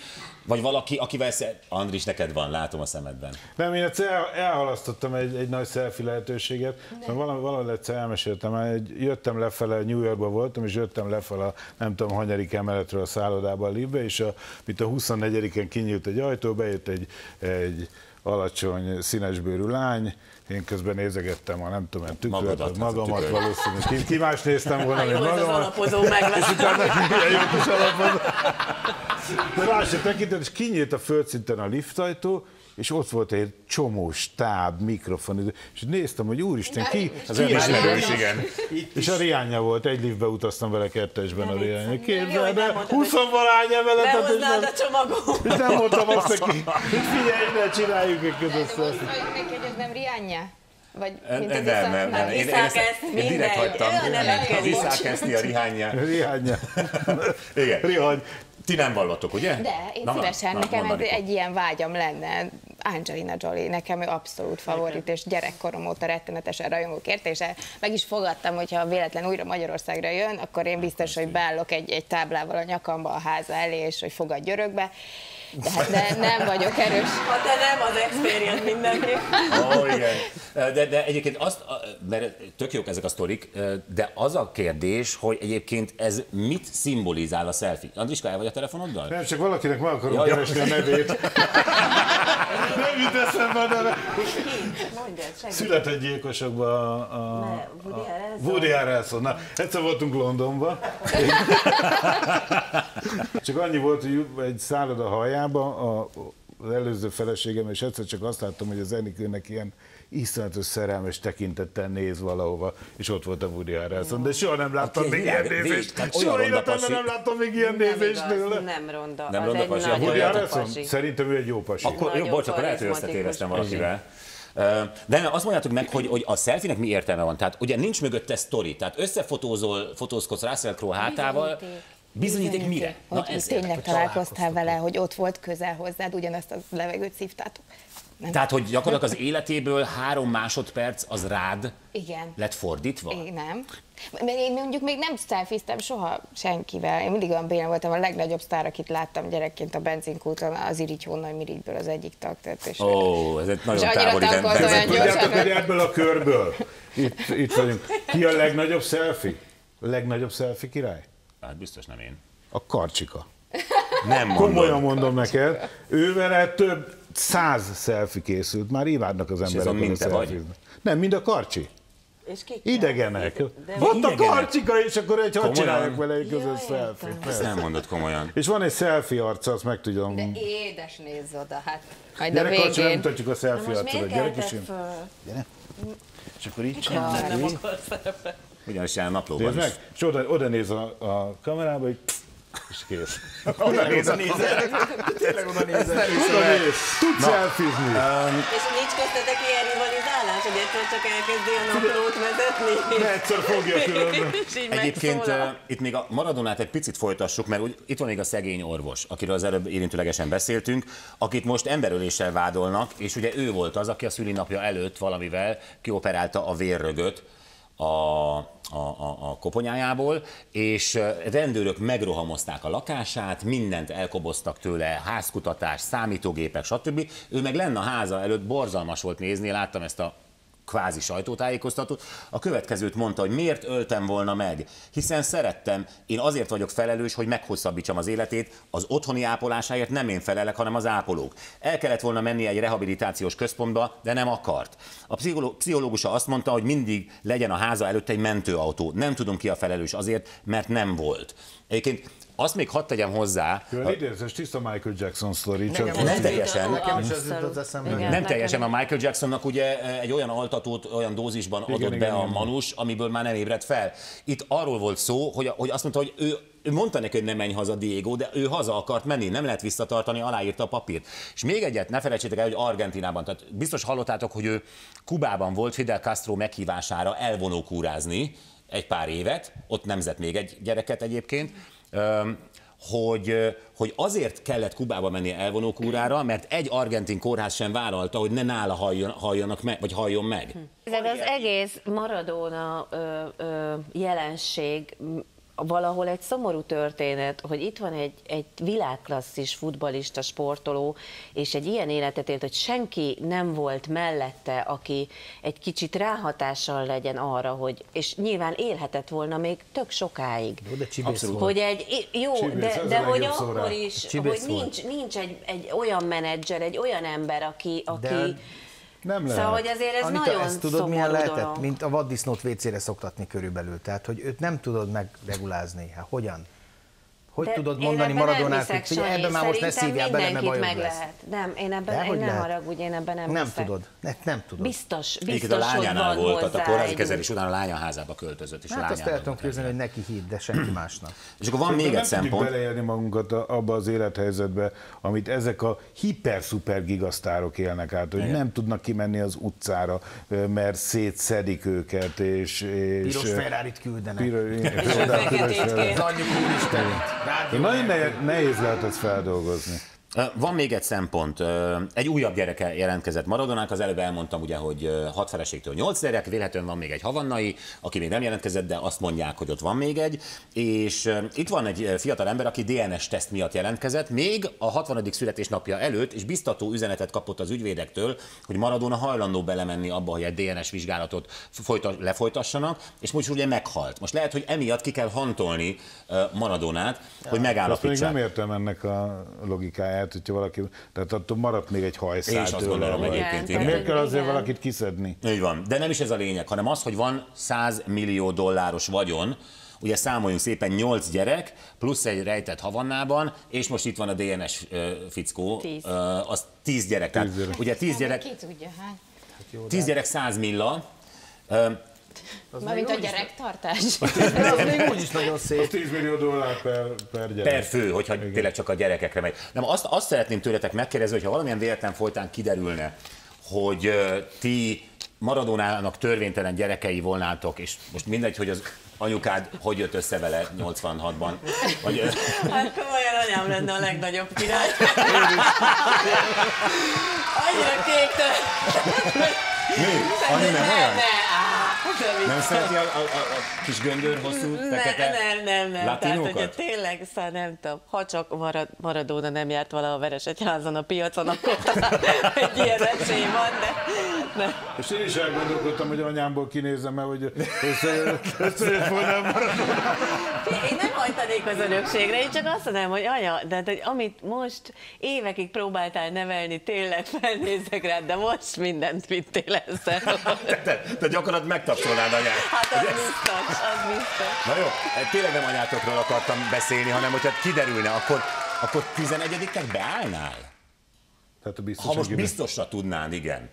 vagy valaki, akivel... Andris, neked van, látom a szemedben. Nem, én egyszer el, elhalasztottam egy, egy nagy selfie lehetőséget. Szóval valami, valami egyszer elmeséltem, egy, jöttem lefele, New Yorkban voltam, és jöttem lefele a nem tudom, hanyadik emeletről a szállodába a Libbe, és a, mint a 24-en kinyílt egy ajtó, bejött egy, egy alacsony színesbőrű lány, én közben nézegettem a nem tudom, ilyen tükröt, Magadat, vagy magamat tükröt. valószínűleg. Ki, ki más néztem volna, Jó, mint ez az magamat. alapozó megvesz. Milyen jót is alapod. De rá se tekintett, és kinyílt a földszinten a liftajtó, és ott volt egy csomó stáb, mikrofon, és néztem, hogy úristen, ki, Az ki önismerős, igen. és a Riánya volt, egy liftbe utaztam vele kettesben a Riánya. Képzeld nem el, mondtad, 20 valány emeletet, és, Behoznád nem, a csomagom. és nem mondtam azt neki, <laughs> hogy figyelj, ne csináljuk egy közös Azt selfie. mondjuk neki, nem Riánja? Vagy mint Nem, az nem, iszap- nem, nem. Én, én, ezt, ezt, én direkt mindegy. hagytam. Ezt, a rihányja. Riánya. Igen. Rihany. Ti nem vallottok, ugye? De én Na, szívesen, na, nekem ez egy ilyen vágyam lenne. Angelina Jolie, nekem ő abszolút favorit, és gyerekkorom óta rettenetesen rajongok érte, és meg is fogadtam, hogyha véletlen újra Magyarországra jön, akkor én biztos, hogy beállok egy, egy táblával a nyakamba a háza elé, és hogy fogad györökbe. De hát de nem vagyok erős. Ha te nem, az experience mindenki. Ó, igen. De, de egyébként azt, mert tök jók ezek a sztorik, de az a kérdés, hogy egyébként ez mit szimbolizál a selfie. Andriska, el vagy a telefonoddal? Nem, csak valakinek meg akarom Ja, keresni a nevét. Nem jut eszembe, de született gyilkosokban a, a, Ne, Woody Harrelson. Woody Harrelson. Na, egyszer voltunk Londonban. <laughs> Csak annyi volt, hogy egy szálloda haljában a, az előző feleségem, és egyszer csak azt láttam, hogy az Enikőnek ilyen iszonyatos szerelmes tekintettel néz valahova, és ott volt a Woody Harrelson, de soha nem láttam Aki még ilyen világ- nézést. Soha életemben nem láttam még ilyen nézést tőle. nem ronda. Nem ronda pasi, Woody Harrelson? Szerintem ő egy jó pasi. Akkor jó, bocs, akkor lehet, hogy összetéveztem valakivel. De nem, azt mondjátok meg, hogy, hogy a selfie-nek mi értelme van. Tehát ugye nincs mögötte sztori. Tehát összefotózol, fotózkodsz Russell Crowe hátával, Bizonyíték mire? Hogy Na, ez tényleg találkoztál vele, hogy ott volt közel hozzád, ugyanazt a levegőt szívtátok. Nem. Tehát, hogy gyakorlatilag az életéből három másodperc az rád Igen. lett fordítva? Én nem. Mert én mondjuk még nem szelfiztem soha senkivel. Én mindig olyan béna voltam, a legnagyobb sztár, akit láttam gyerekként a benzinkúton, az Irigy Honnan Mirigyből az egyik tag. Tehát, és Ó, ez egy nagyon távoli gyorsan, Tudjátok, hogy hogy- ebből a körből, itt, itt vagyunk, ki a legnagyobb selfie? A legnagyobb selfie király? Hát biztos nem én. A karcsika. <laughs> Nem mondom. Komolyan mondom neked, ő vele több száz selfie készült, már imádnak az emberek. mind te vagy? selfiezni. Nem, mind a karcsi. És ki? Idegenek. De Ott a Idegenek? karcsika, és akkor egy hogy csinálják vele egy közös selfie. Ezt nem mondod komolyan. És van egy selfie arca, azt meg tudom. De édes, nézz oda, hát. Majd a Gyere, karcsi, végén. megmutatjuk a selfie arcodat. Gyere, kisim. föl? És akkor így Nem csinálj. akar szerepel. Ugyanis jár a naplóban Nézd is. meg, és oda, oda néz a, a kamerába, hogy és kész. <laughs> Oda néz a néző. Tényleg oda nézel. Oda néz, tudsz selfiezni. És nincs köztetek ilyen rivalizálás, hogy egyszer csak elkezdi a naplót vezetni? De egyszer fogja különben. Egyébként uh, itt még a Maradonát egy picit folytassuk, mert úgy, itt van még a szegény orvos, akiről az előbb érintőlegesen beszéltünk, akit most emberöléssel vádolnak, és ugye ő volt az, aki a szülinapja előtt valamivel kioperálta a vérrögöt a, a, a, koponyájából, és rendőrök megrohamozták a lakását, mindent elkoboztak tőle, házkutatás, számítógépek, stb. Ő meg lenne a háza előtt, borzalmas volt nézni, láttam ezt a kvázi sajtótájékoztatót, a következőt mondta, hogy miért öltem volna meg, hiszen szerettem, én azért vagyok felelős, hogy meghosszabbítsam az életét, az otthoni ápolásáért nem én felelek, hanem az ápolók. El kellett volna menni egy rehabilitációs központba, de nem akart. A pszicholó- pszichológusa azt mondta, hogy mindig legyen a háza előtt egy mentőautó. Nem tudom ki a felelős azért, mert nem volt. Egyébként azt még hadd tegyem hozzá, Külön idézés, tiszta Michael Jackson sztori, csak Nekem nem az- teljesen. Nekem is jutott eszembe. Igen. Nem teljesen, a. Michael Jacksonnak ugye egy olyan altatót, olyan dózisban adott Igen, be igen, a igen. manus, amiből már nem ébredt fel. Itt arról volt szó, hogy, hogy azt mondta, hogy ő, ő mondta neki, hogy nem menj haza, Diego, de ő haza akart menni, nem lehet visszatartani, aláírta a papírt. És még egyet, ne felejtsétek el, hogy Argentinában, tehát biztos hallottátok, hogy ő Kubában volt Fidel Castro meghívására elvonókúrázni egy pár évet, ott nemzett még egy gyereket egyébként, hogy, hogy azért kellett Kubába menni elvonókúrára, mert egy argentin kórház sem vállalta, hogy ne nála halljon, halljanak vagy halljon meg. Ez az egész Maradona ö, ö, jelenség valahol egy szomorú történet, hogy itt van egy, egy világklasszis futbalista, sportoló, és egy ilyen életet élt, hogy senki nem volt mellette, aki egy kicsit ráhatással legyen arra, hogy, és nyilván élhetett volna még tök sokáig. Jó, de csibész Abszolút. volt. Hogy egy, jó, Csibész, de, de a hogy akkor is, Csibész hogy nincs, nincs egy, egy olyan menedzser, egy olyan ember, aki, aki De- nem lehet. Szóval, hogy azért ez Anita, nagyon ezt tudod, milyen lehetett? dolog. Mint a vaddisznót WC-re szoktatni körülbelül. Tehát, hogy őt nem tudod megregulázni. Hát hogyan? Hogy De tudod mondani nem Maradonát, hogy ebben már most ne szívjál bele, mert bajod meg lesz. lehet. Nem, én ebben Dehogy én nem lehet. haragudj, én ebben nem Nem hiszek. tudod. Ne, nem tudod. Biztos, a biztos, hogy lányánál van volt, tehát a hozzá kórházi egy kezelés után a lánya házába költözött, és a Hát azt el tudom volt képzelni, hogy neki hidd, de senki <clears throat> másnak. És akkor van még nem egy szempont. beleélni magunkat a- abba az élethelyzetbe, amit ezek a hiper-szuper gigasztárok élnek át, hogy Igen. nem tudnak kimenni az utcára, mert szétszedik őket, és... és Piros ö, Ferrari-t küldenek. A <laughs> piros Ferrari. kér. Az anyjuk úristenit. Rádió. Nagyon nehéz, nehéz lehet ezt feldolgozni. Van még egy szempont. Egy újabb gyereke jelentkezett Maradonák, az előbb elmondtam ugye, hogy hat feleségtől nyolc gyerek, véletlenül van még egy havannai, aki még nem jelentkezett, de azt mondják, hogy ott van még egy. És itt van egy fiatal ember, aki DNS teszt miatt jelentkezett, még a 60. születésnapja előtt, és biztató üzenetet kapott az ügyvédektől, hogy Maradona hajlandó belemenni abba, hogy egy DNS vizsgálatot folyta, lefolytassanak, és most ugye meghalt. Most lehet, hogy emiatt ki kell hantolni Maradonát, hogy Azt még megállapítsák. nem értem ennek a logikáját, hogyha valaki, tehát attól maradt még egy hajszál Én is azt gondolom egyébként, Igen, igen. Miért kell azért Igen. valakit kiszedni? Így van, de nem is ez a lényeg, hanem az, hogy van 100 millió dolláros vagyon, ugye számoljunk szépen 8 gyerek, plusz egy rejtett havannában, és most itt van a DNS fickó, Tíz. az 10 gyerek. Tehát, Tíz gyerek. ugye 10 gyerek, Ki tudja, hát. 10 gyerek 100 milla, Ö, Mármint a gyerektartás. De <laughs> az még úgyis nagyon szép. 10 millió dollár per, per gyerek. per fő, hogyha tényleg csak a gyerekekre megy. Nem, azt, azt szeretném tőletek megkérdezni, hogyha valamilyen véletlen folytán kiderülne, hogy ö, ti Maradonának törvénytelen gyerekei volnátok, és most mindegy, hogy az anyukád hogy jött össze vele 86-ban? Vagy, Hát komolyan anyám lenne a legnagyobb király. Annyira kéktől. mi? Anyu nem olyan? Ne, de vicc. Nem szereti a, a, a, a kis göndör, hosszú, Ne, fekete nem, nem, nem. Tehát, hogyha tényleg, szóval nem tudom, ha csak Marad, Maradona nem járt vala a Veresegyházon a piacon, akkor talán <laughs> egy ilyen esély van, de, de És én is elgondolkodtam, hogy anyámból kinézem el, hogy összejött, volna a Maradona. Én nem hajtanék az örökségre, én csak azt mondom, hogy anya, de hát, hogy amit most évekig próbáltál nevelni, tényleg felnézek rád, de most mindent vittél ezzel. Te, te, te gyakorlatilag megtapsolnád anyát. Hát az biztos, az biztos. Na jó, tényleg nem anyátokról akartam beszélni, hanem hogyha kiderülne, akkor, akkor 11-nek beállnál? Tehát a biztos, Ha most biztosra tudnán, igen.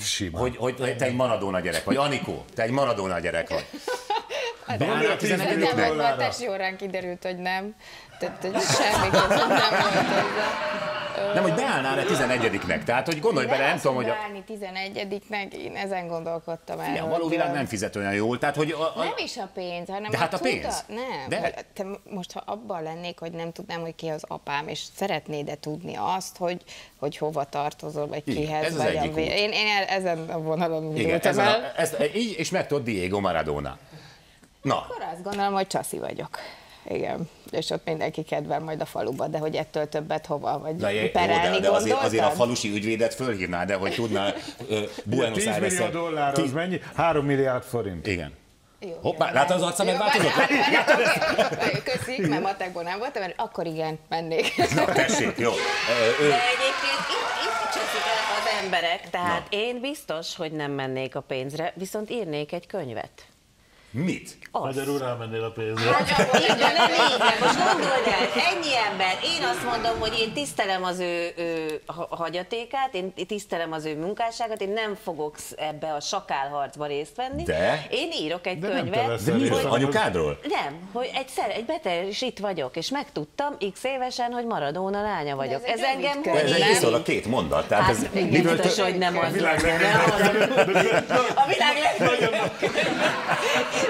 Simán. Hogy, hogy, te egy Maradona gyerek vagy. Anikó, te egy Maradona gyerek vagy. Hát millió 11-nek? Nem, dollárra. a tesi órán kiderült, hogy nem. Tehát, semmi között nem volt hozzá. Nem, hogy beállnál-e 11-nek? Tehát, hogy gondolj bele, nem tudom, hogy a, állni 11-nek, én ezen gondolkodtam el. a való világ nem fizet olyan jól, tehát, hogy a, a, Nem is a pénz, hanem De hát a pénz. Nem. De. Hogy te most, ha abban lennék, hogy nem tudnám, hogy ki az apám, és szeretnéd-e tudni azt, hogy, hogy hova tartozol, vagy Igen, kihez, ez az vagy egyik a. Én, én ezen a vonalon igen, ezen a, ezt, így, és meg tudod Diego Maradona. Na, Akkor azt gondolom, hogy csaszi vagyok. Igen, és ott mindenki kedvel majd a faluba, de hogy ettől többet hova, vagy Na, jó, perelni de, de azért, azért a falusi ügyvédet fölhívná, de hogy tudná ö, <laughs> Buenos 10 millió dollár, az mennyi? 3 milliárd forint. Igen. Jó, Hoppá, jó, látod az arca Jó, megváltozott? várj, várj, várj, várj, Köszi, mert matekból nem voltam, mert akkor igen, mennék. Na, tessék, jó. Ö, ő, De egyébként itt, itt cseszik el az emberek, tehát Na. én biztos, hogy nem mennék a pénzre, viszont írnék egy könyvet. Mit? Azt. Magyarul rámennél a pénzre. Hát, <laughs> nem így van. Most gondold el, ennyi ember, én azt mondom, hogy én tisztelem az ő, ő ha- hagyatékát, én tisztelem az ő munkásságát, én nem fogok ebbe a sakálharcba részt venni. De? Én írok egy De nem könyvet. veszel De miről? hanem- Anyukádról? Nem, hogy egy, szer, egy beteg, és itt vagyok, és megtudtam x évesen, hogy Maradona lánya vagyok. ez egy Ez, engem De hogy ez egy nem? viszonylag két mondat. Tehát Hát, ez biztos, tö- hogy nem az. világ nem az. <laughs> A világ legnagyobb.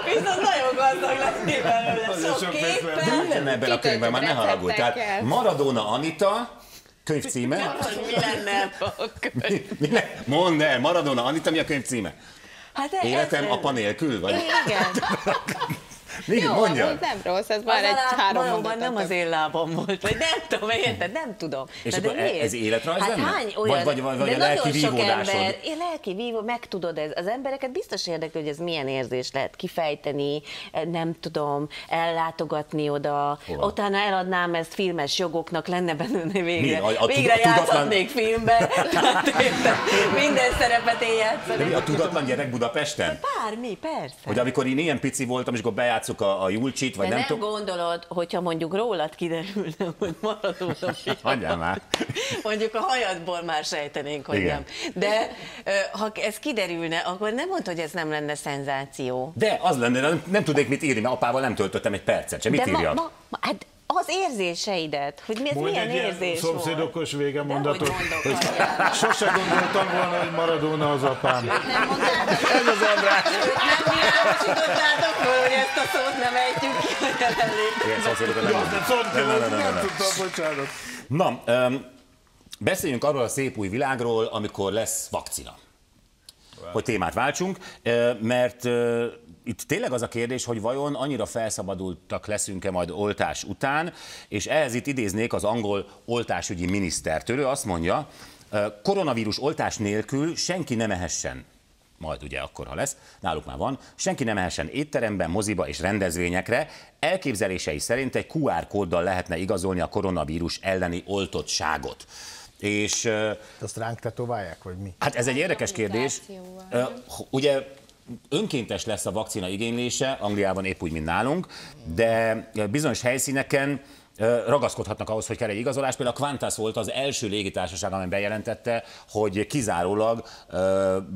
Viszont nagyon gazdag lesz belőle. Sok sok képpel. De mi lenne ebben a könyvben? Már ne haragudj. Tehát. Maradona Anita, könyv címe. Mi lenne a <laughs> könyv? Mi le- Mondd el, Maradona Anita, mi a könyv címe? Hát Életem ez- apa nélkül? Vagy Igen. <laughs> mi? Jó, Mondja. amúgy nem rossz, ez már Az egy alá három mondat. nem az én lábam volt, vagy nem tudom, érted? Nem tudom. És Na, akkor de e- miért? ez életrajz hát lenne? hány Vagy- olyan, vagy- vagy- vagy de a nagyon lelki sok vívódásod? ember, én lelki vívó, megtudod ez. Az embereket biztos érdekli, hogy ez milyen érzés lehet kifejteni, eh, nem tudom, ellátogatni oda, Hova? utána eladnám ezt filmes jogoknak, lenne belőle végre. Mi? A- a végre tudatlan- játszhatnék filmbe, tehát érted? minden szerepet én De mi a tudatlan gyerek Budapesten? Bármi, persze. Hogy amikor én ilyen pici voltam, és akkor bejátszuk a, a Julcsit, vagy De nem, nem, tudom. gondolod, hogyha mondjuk rólad kiderülne, <laughs> hogy maradunk a. <laughs> Hagyjál már. Mondjuk a hajadból már sejtenénk, hogy Igen. nem. De ha ez kiderülne, akkor nem mondd, hogy ez nem lenne szenzáció. De az lenne, nem, nem tudnék mit írni, mert apával nem töltöttem egy percet sem. Mit De írjak? ma, ma, hát az érzéseidet, hogy mi, ez Mondj milyen egy ilyen érzés szomszédokos vége volt. mondatot, Dehogy mondok, hogy <laughs> hagyjál. sose gondoltam volna, hogy Maradona az apám. Nem mondtátok, ez az András. Nem világosítottátok hogy ezt a szót nem ejtjük ki a jelenlétben. Igen, szomszédokat nem tudtam, bocsánat. Na, öm, beszéljünk arról a szép új világról, amikor lesz vakcina. Hogy témát váltsunk, mert itt tényleg az a kérdés, hogy vajon annyira felszabadultak leszünk-e majd oltás után, és ehhez itt idéznék az angol oltásügyi minisztertől. Ő azt mondja, koronavírus oltás nélkül senki nem ehessen majd ugye akkor, ha lesz, náluk már van, senki nem ehessen étteremben, moziba és rendezvényekre. Elképzelései szerint egy QR kóddal lehetne igazolni a koronavírus elleni oltottságot. És Azt ránk tetoválják, vagy mi? Hát ez egy érdekes kérdés. Ugye önkéntes lesz a vakcina igénylése, Angliában épp úgy, mint nálunk, de bizonyos helyszíneken ragaszkodhatnak ahhoz, hogy kell egy igazolás. Például a Qantas volt az első légitársaság, amely bejelentette, hogy kizárólag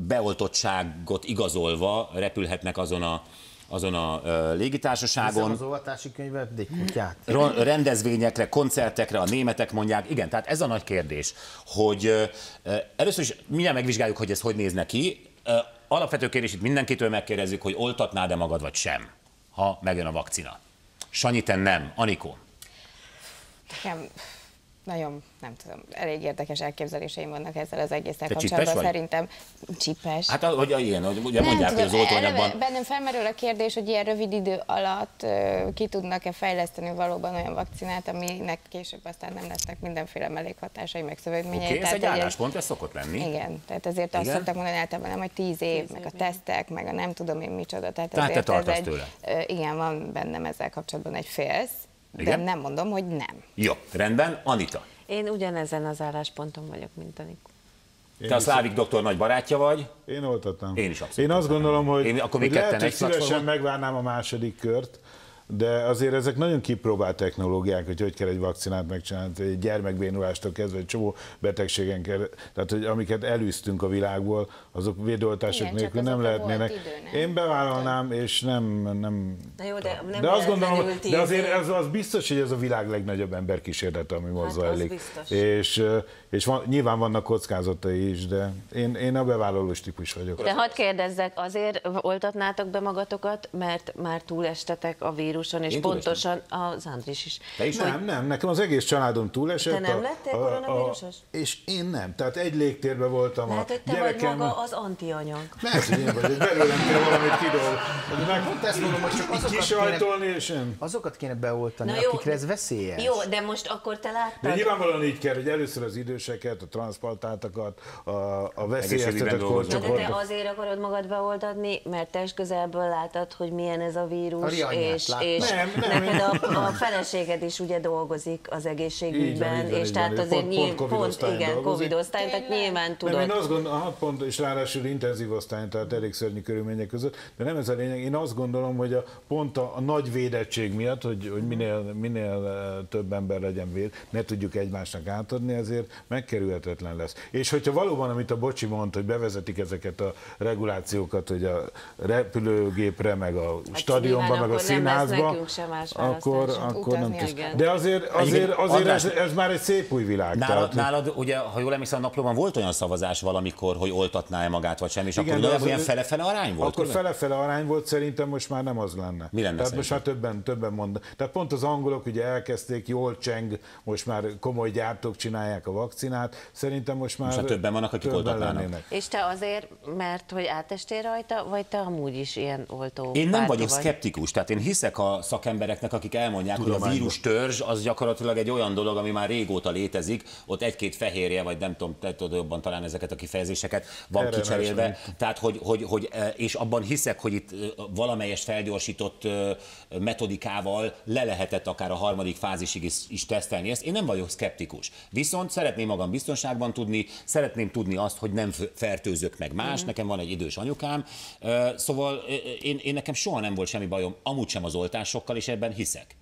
beoltottságot igazolva repülhetnek azon a, azon a légitársaságon. az oltási könyvet, kutyát. Rendezvényekre, koncertekre, a németek mondják. Igen, tehát ez a nagy kérdés, hogy ö, először is mindjárt megvizsgáljuk, hogy ez hogy néz neki. Ö, Alapvető kérdés itt mindenkitől megkérdezzük, hogy oltatnád-e magad, vagy sem. ha megjön a vakcina. Sanyi, nem. Anikó? Nekem nagyon, nem tudom, elég érdekes elképzeléseim vannak ezzel az egésszel Te kapcsolatban. vagy? Szerintem csipes. Hát hogy ilyen, hogy ugye Nem mondják, hogy az tudom, oltóanyagban... Bennem felmerül a kérdés, hogy ilyen rövid idő alatt ö, ki tudnak-e fejleszteni valóban olyan vakcinát, aminek később aztán nem lesznek mindenféle mellékhatásai, meg szövődményei. Ez Tehát, egy hogy álláspont, ez szokott lenni. Igen, tehát ezért azt Igen? szokták mondani általában nem, hogy tíz év, meg a tesztek, meg a nem tudom én micsoda. Tehát, Tehát te ezért ez tartasz egy, tőle? Igen, van bennem ezzel kapcsolatban egy félsz, de Igen? nem mondom, hogy nem. Jó, rendben. Anita, Én ugyanezen az állásponton vagyok, mint Anikó. te a Szlávik doktor nagy barátja vagy. Én oltatnám. Én is abszolút Én azt gondolom, hogy, Én- akkor hogy lehet, hogy egy szívesen megvárnám a második kört, de azért ezek nagyon kipróbált technológiák, hogy hogy kell egy vakcinát megcsinálni, egy gyermekbénulástól kezdve egy csomó betegségen kell, tehát hogy amiket elűztünk a világból, azok védőoltások Igen, nélkül nem lehetnének. idő? Én bevállalnám, és nem, nem Na jó, de nem de azt gondolom, de azért az, az biztos, hogy ez a világ legnagyobb emberkísérlete, ami most Hát, zajlik. És, és van, nyilván vannak kockázatai is, de én, én a bevállalós típus vagyok. De hadd kérdezzek, azért oltatnátok be magatokat, mert már túlestetek a víruson, és Én pontosan az Andris is. Te is Nem, nem, nekem az egész családom túlesett. Te nem a- lettél a- a- koronavírusos? És én nem. Tehát egy légtérben voltam Lehet, a gyerekem. vagy maga az antianyag. Lehet, hogy én vagyok, belőlem kell valamit kidolgozni. Meg Pont ezt mondom, hogy csak azokat kéne, kisajtolni, és én. azokat kéne beoltani, Na jó, akikre ez veszélyes. Jó, de most akkor te De láttad? nyilvánvalóan így kell, hogy először az időseket, a transzplantáltakat, a, a Egészségügyben veszélyeztetett dolgoznak. Na, de te azért akarod magad beoltatni, mert test közelből látod, hogy milyen ez a A vírus, rianyát és, láttam. és Nem, nem, neked a, a feleséged is ugye dolgozik az Így van, egészségügyben, így van, és így tehát van. azért Pont- nyilv, pont pont, igen, dolgozik. Covid osztály, tehát nyilván tudod. Nem, én azt gondolom, pont, és ráadásul intenzív osztály, tehát elég szörnyű körülmények között, de nem ez a lényeg. Én azt gondolom, hogy a, pont a, a nagy védettség miatt, hogy, hogy minél, minél eh, több ember legyen véd, ne tudjuk egymásnak átadni, ezért megkerülhetetlen lesz. És hogyha valóban, amit a Bocsi mondta, hogy bevezetik ezeket a regulációkat, hogy a repülőgépre, meg a stadionba, nyilván meg a akkor nem lesz színházba, nekünk se más akkor, akkor nem tudsz. De azért, azért, azért ez, ez, már egy szép új világ. Nálad, tehát- nálad, ugye, ha jól emlékszem, a naplóban volt olyan szavazás valamikor, hogy oltatná-e magát, vagy sem, és Igen, akkor nagyjából ilyen fele-fele arány volt? Akkor fele-fele arány volt, szerintem most már nem az lenne. Mi lenne Tehát most már többen, többen mond. Tehát pont az angolok ugye elkezdték, jól cseng, most már komoly gyártók csinálják a vakcinát. Szerintem most már, Most már többen vannak, akik oltatnának. És te azért, mert hogy átestél rajta, vagy te amúgy is ilyen oltó Én nem vagyok vagy? szkeptikus, tehát én hiszek a szakembereknek, akik elmondják, hogy a vírus törzs az gyakorlatilag egy olyan dolog, ami már régóta létezik, ott egy-két fehérje, vagy nem tudom, te tudod jobban talán ezeket a kifejezéseket van Erre kicserélve, tehát hogy, hogy, hogy, eh, és abban hiszek, hogy itt eh, valamelyest felgyorsított eh, metodikával le lehetett akár a harmadik fázisig is, is tesztelni ezt. Én nem vagyok szkeptikus. Viszont szeretném magam biztonságban tudni, szeretném tudni azt, hogy nem fertőzök meg más. Nekem van egy idős anyukám, szóval én, én nekem soha nem volt semmi bajom, amúgy sem az oltásokkal, és ebben hiszek.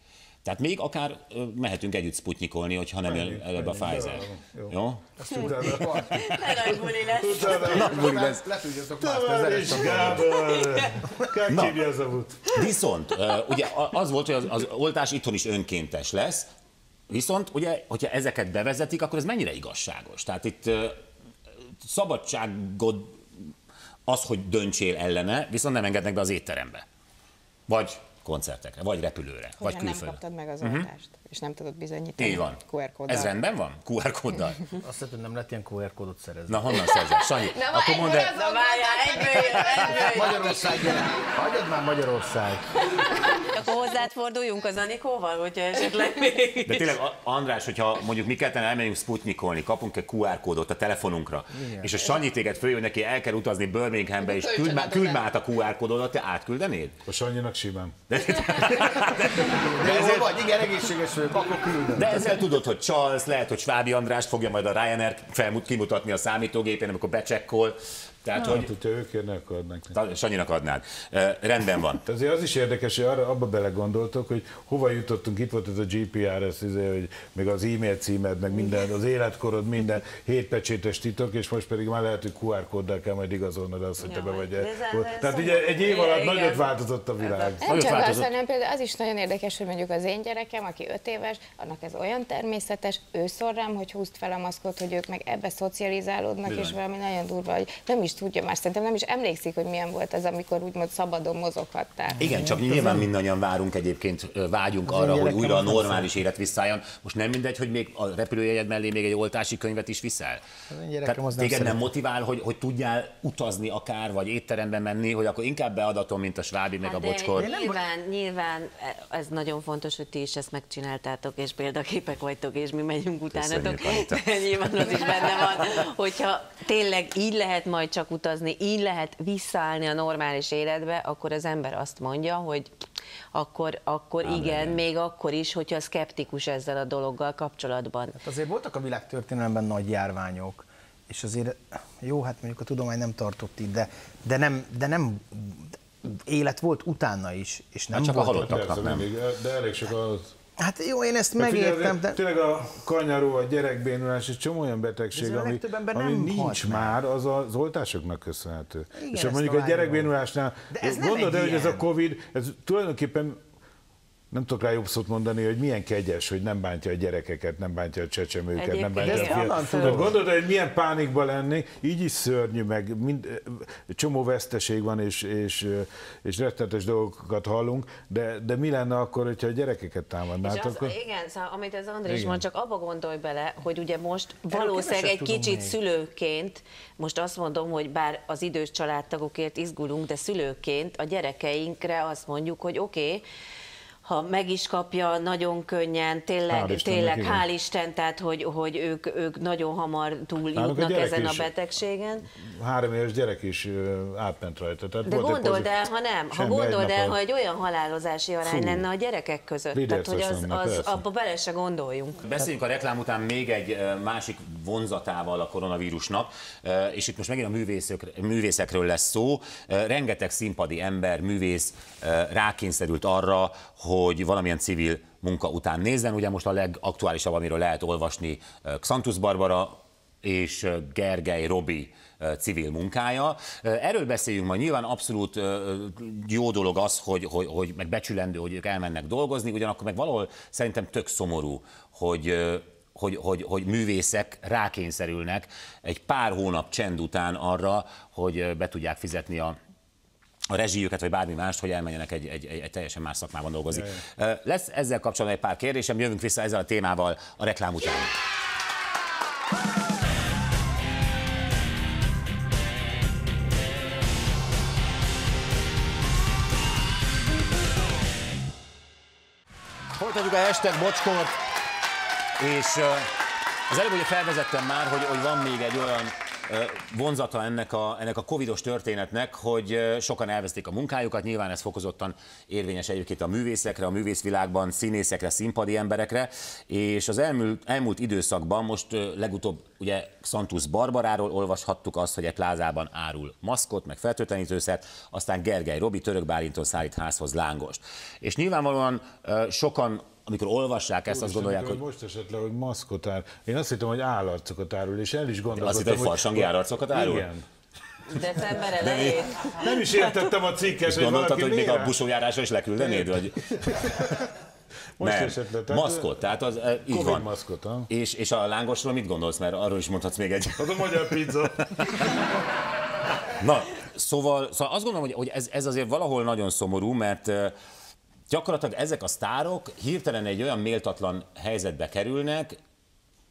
Tehát még akár mehetünk együtt sputnikolni, hogyha nem jön előbb a Pfizer. Jó? jó. Ezt utána Nagy buli lesz. Nagy buli lesz. Letudjatok más kezelést. Gábor! az avut. Viszont, ugye az volt, hogy az, az oltás itthon is önkéntes lesz, viszont ugye, hogyha ezeket bevezetik, akkor ez mennyire igazságos? Tehát itt szabadságod az, hogy döntsél ellene, viszont nem engednek be az étterembe. Vagy koncertekre, vagy repülőre, vagy Hogyha nem külföldre. kaptad meg az oltást, és nem tudod bizonyítani. Így van. QR kóddal. Ez rendben van? QR kóddal? <laughs> Azt hiszem, nem lehet ilyen QR kódot szerezni. Na honnan szerzel? Sanyi, Nem, akkor mondd el, Na. Magyarország! Hagyjad már Magyarország! Akkor hozzád forduljunk az Anikóval, hogyha esetleg még... De tényleg, András, hogyha mondjuk mi ketten elmegyünk sputnikolni, kapunk egy QR kódot a telefonunkra, Igen. és a Sanyi téged följön neki, el kell utazni Birminghambe, és küld, már, küld már át a QR kódodat, te átküldenéd? A Sanyinak simán. De, De jól vagy, igen, egészséges vagyok, akkor küldöm. de ezzel tudod, hogy Charles, lehet, hogy Svábi Andrást fogja majd a Ryanair felmut, kimutatni a számítógépén, amikor becsekkol. Tehát, Hát, hogy hogyha ők akkor adnak. Sanyinak adnád. Ö, rendben van. Tehát azért az is érdekes, hogy arra, abba belegondoltok, hogy hova jutottunk, itt volt ez a GPRS, izé, hogy még az e-mail címed, meg minden, az életkorod, minden hétpecsétes titok, és most pedig már lehet, hogy QR kóddal kell majd igazolnod azt, hogy te be vagy. ez Tehát ugye egy év alatt Igen. nagyot változott a világ. Nem csak az, változott. hanem például az is nagyon érdekes, hogy mondjuk az én gyerekem, aki öt éves, annak ez olyan természetes, ő szól rám, hogy húzd fel a maszkot, hogy ők meg ebbe szocializálódnak, Bizony. és valami nagyon durva, hogy nem is tudja már. Szerintem nem is emlékszik, hogy milyen volt ez, amikor úgymond szabadon mozoghattál. Igen, csak nyilván mindannyian várunk egyébként, vágyunk arra, hogy újra a normális élet visszaálljon. Most nem mindegy, hogy még a repülőjegyed mellé még egy oltási könyvet is viszel? Gyerekem Tehát az téged nem motivál, hogy, hogy tudjál utazni akár, vagy étterembe menni, hogy akkor inkább beadatom, mint a svábi meg a Hát de bocskor. Nyilván, nyilván ez nagyon fontos, hogy ti is ezt megcsináltátok, és példaképek vagytok, és mi megyünk utánatok. De <laughs> nyilván az is benne van, hogyha tényleg így lehet majd csak utazni, így lehet visszaállni a normális életbe, akkor az ember azt mondja, hogy akkor, akkor Ám igen, legyen. még akkor is, hogyha szkeptikus ezzel a dologgal kapcsolatban. Hát azért voltak a világtörténelemben nagy járványok, és azért, jó, hát mondjuk a tudomány nem tartott itt, de, de, nem, de nem élet volt utána is, és nem Hát csak a halottaknak nem. de elég sok az. Hát jó, én ezt figyelj, megértem, de... Tényleg a kanyaró, a gyerekbénulás, egy csomó olyan betegség, ami, ember ami nem nincs meg. már, az az oltásoknak köszönhető. Igen, és mondjuk a gyerekbénulásnál, gondolod el, hogy ez a. Covid, ez tulajdonképpen nem tudok rá jobb szót mondani, hogy milyen kegyes, hogy nem bántja a gyerekeket, nem bántja a csecsemőket, nem Egyébként bántja a igen. fiat. Honnan tudod? Tehát gondolod, hogy milyen pánikba lenni, így is szörnyű, meg mind, csomó veszteség van, és, és, és rettenetes dolgokat hallunk, de, de mi lenne akkor, hogyha a gyerekeket támadnátok? az, akkor... igen, szóval, amit az Andris Igen. mond, csak abba gondolj bele, hogy ugye most valószínűleg egy kicsit még. szülőként, most azt mondom, hogy bár az idős családtagokért izgulunk, de szülőként a gyerekeinkre azt mondjuk, hogy oké, okay, ha meg is kapja nagyon könnyen, tényleg, Hál' Istennek, tényleg igen. hál' Isten, tehát hogy, hogy ők, ők nagyon hamar túl Nálunk a ezen a is. betegségen. három éves gyerek is átment rajta. Tehát De gondold el, ha nem, ha gondold el, ha egy olyan halálozási arány Fú. lenne a gyerekek között, tehát hogy az, lenne, az abba bele se gondoljunk. Beszéljünk a reklám után még egy másik vonzatával a koronavírusnak, és itt most megint a művészek, művészekről lesz szó. Rengeteg színpadi ember, művész rákényszerült arra, hogy valamilyen civil munka után nézzen. Ugye most a legaktuálisabb, amiről lehet olvasni, Xantus Barbara és Gergely Robi civil munkája. Erről beszéljünk ma. Nyilván abszolút jó dolog az, hogy, hogy, hogy meg becsülendő, hogy ők elmennek dolgozni, ugyanakkor meg valahol szerintem tök szomorú, hogy hogy, hogy, hogy művészek rákényszerülnek egy pár hónap csend után arra, hogy be tudják fizetni a, a rezsijüket, vagy bármi mást, hogy elmenjenek egy, egy, egy, egy teljesen más szakmában dolgozni. Ö, Lesz ezzel kapcsolatban egy pár kérdésem, jövünk vissza ezzel a témával a reklám után. Folytatjuk a hashtag bocskort, és az előbb ugye felvezettem már, hogy, hogy van még egy olyan vonzata ennek a, ennek a covidos történetnek, hogy sokan elveszték a munkájukat, nyilván ez fokozottan érvényes egyébként a művészekre, a művészvilágban, színészekre, színpadi emberekre, és az elmúlt, elmúlt időszakban most legutóbb ugye Xantus Barbaráról olvashattuk azt, hogy egy plázában árul maszkot, meg fertőtlenítőszert, aztán Gergely Robi török Bálintól szállít házhoz lángost. És nyilvánvalóan sokan amikor olvassák ezt, azt gondolják, hogy Most esetleg, hogy maszkot ár. Én azt hittem, hogy állarcokat árul, és el is gondolkodtam. azt hittem, hogy farsangi állarcokat árul? Igen. December elején. Nem is értettem a cikket, És hogy gondoltad, valaki hogy még a busójárásra is leküldenéd? Vagy... <laughs> Most Nem. esetleg. tehát- Maszkot, tehát az e, így Covid van. maszkot, ha? És, és a lángosról mit gondolsz? Mert arról is mondhatsz még egy. <laughs> Az a magyar pizza. <laughs> Na, szóval, szóval azt gondolom, hogy, hogy ez, ez azért valahol nagyon szomorú, mert ö, gyakorlatilag ezek a sztárok hirtelen egy olyan méltatlan helyzetbe kerülnek,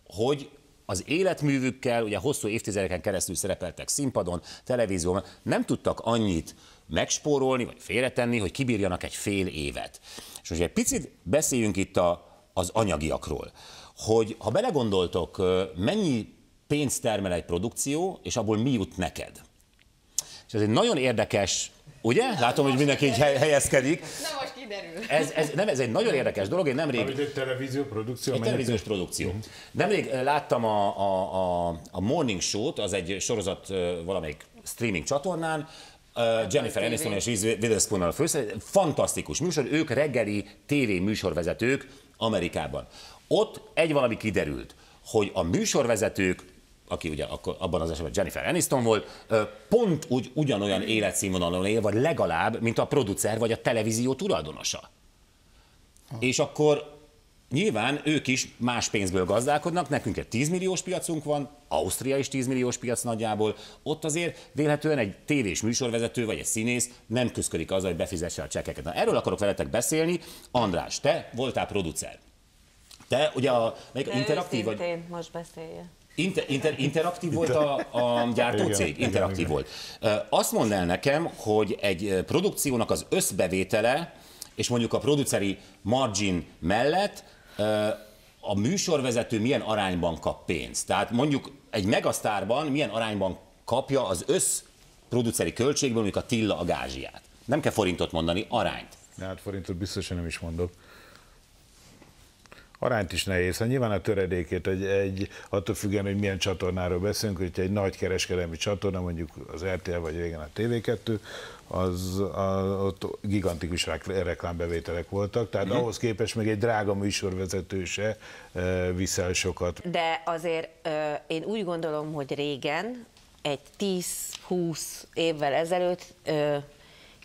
hogy az életművükkel, ugye hosszú évtizedeken keresztül szerepeltek színpadon, televízióban, nem tudtak annyit megspórolni, vagy félretenni, hogy kibírjanak egy fél évet. És most egy picit beszéljünk itt a, az anyagiakról, hogy ha belegondoltok, mennyi pénzt termel egy produkció, és abból mi jut neked. És ez egy nagyon érdekes, ugye? Látom, hogy mindenki így hely- helyezkedik. Na most kiderül. Ez, ez, nem, ez egy nagyon érdekes dolog, én nemrég... Amit egy televízió produkció. Egy televíziós produkció. Nemrég ö, láttam a, a, a, a Morning Show-t, az egy sorozat ö, valamelyik streaming csatornán, ö, Jennifer Aniston és Reese Witherspoon a főszereplő. Fantasztikus műsor, ők reggeli TV műsorvezetők Amerikában. Ott egy valami kiderült, hogy a műsorvezetők aki ugye akkor abban az esetben Jennifer Aniston volt, pont úgy ugyanolyan életszínvonalon él, vagy legalább, mint a producer vagy a televízió tulajdonosa. És akkor Nyilván ők is más pénzből gazdálkodnak, nekünk egy 10 milliós piacunk van, Ausztria is 10 milliós piac nagyjából, ott azért vélhetően egy tévés műsorvezető vagy egy színész nem küzdik azzal, hogy befizesse a csekeket. Na, erről akarok veletek beszélni. András, te voltál producer. Te ugye a, De interaktív vagy? most beszélje. Inter, inter, interaktív volt a, a gyártócég? Igen, Interaktív igen, volt. Ö, Azt mondd el nekem, hogy egy produkciónak az összbevétele, és mondjuk a produceri margin mellett a műsorvezető milyen arányban kap pénzt. Tehát mondjuk egy megasztárban milyen arányban kapja az össz produceri költségből mondjuk a Tilla a gázsiát. Nem kell forintot mondani, arányt. Hát forintot biztosan nem is mondok. Arányt is nehéz. Hát nyilván a töredékét, egy, egy, attól függően, hogy milyen csatornáról beszélünk, hogyha egy nagy kereskedelmi csatorna, mondjuk az RTL vagy régen a TV2, az a, ott gigantikus reklámbevételek voltak, tehát uh-huh. ahhoz képest még egy drága műsorvezető se e, viszel sokat. De azért ö, én úgy gondolom, hogy régen, egy 10-20 évvel ezelőtt ö,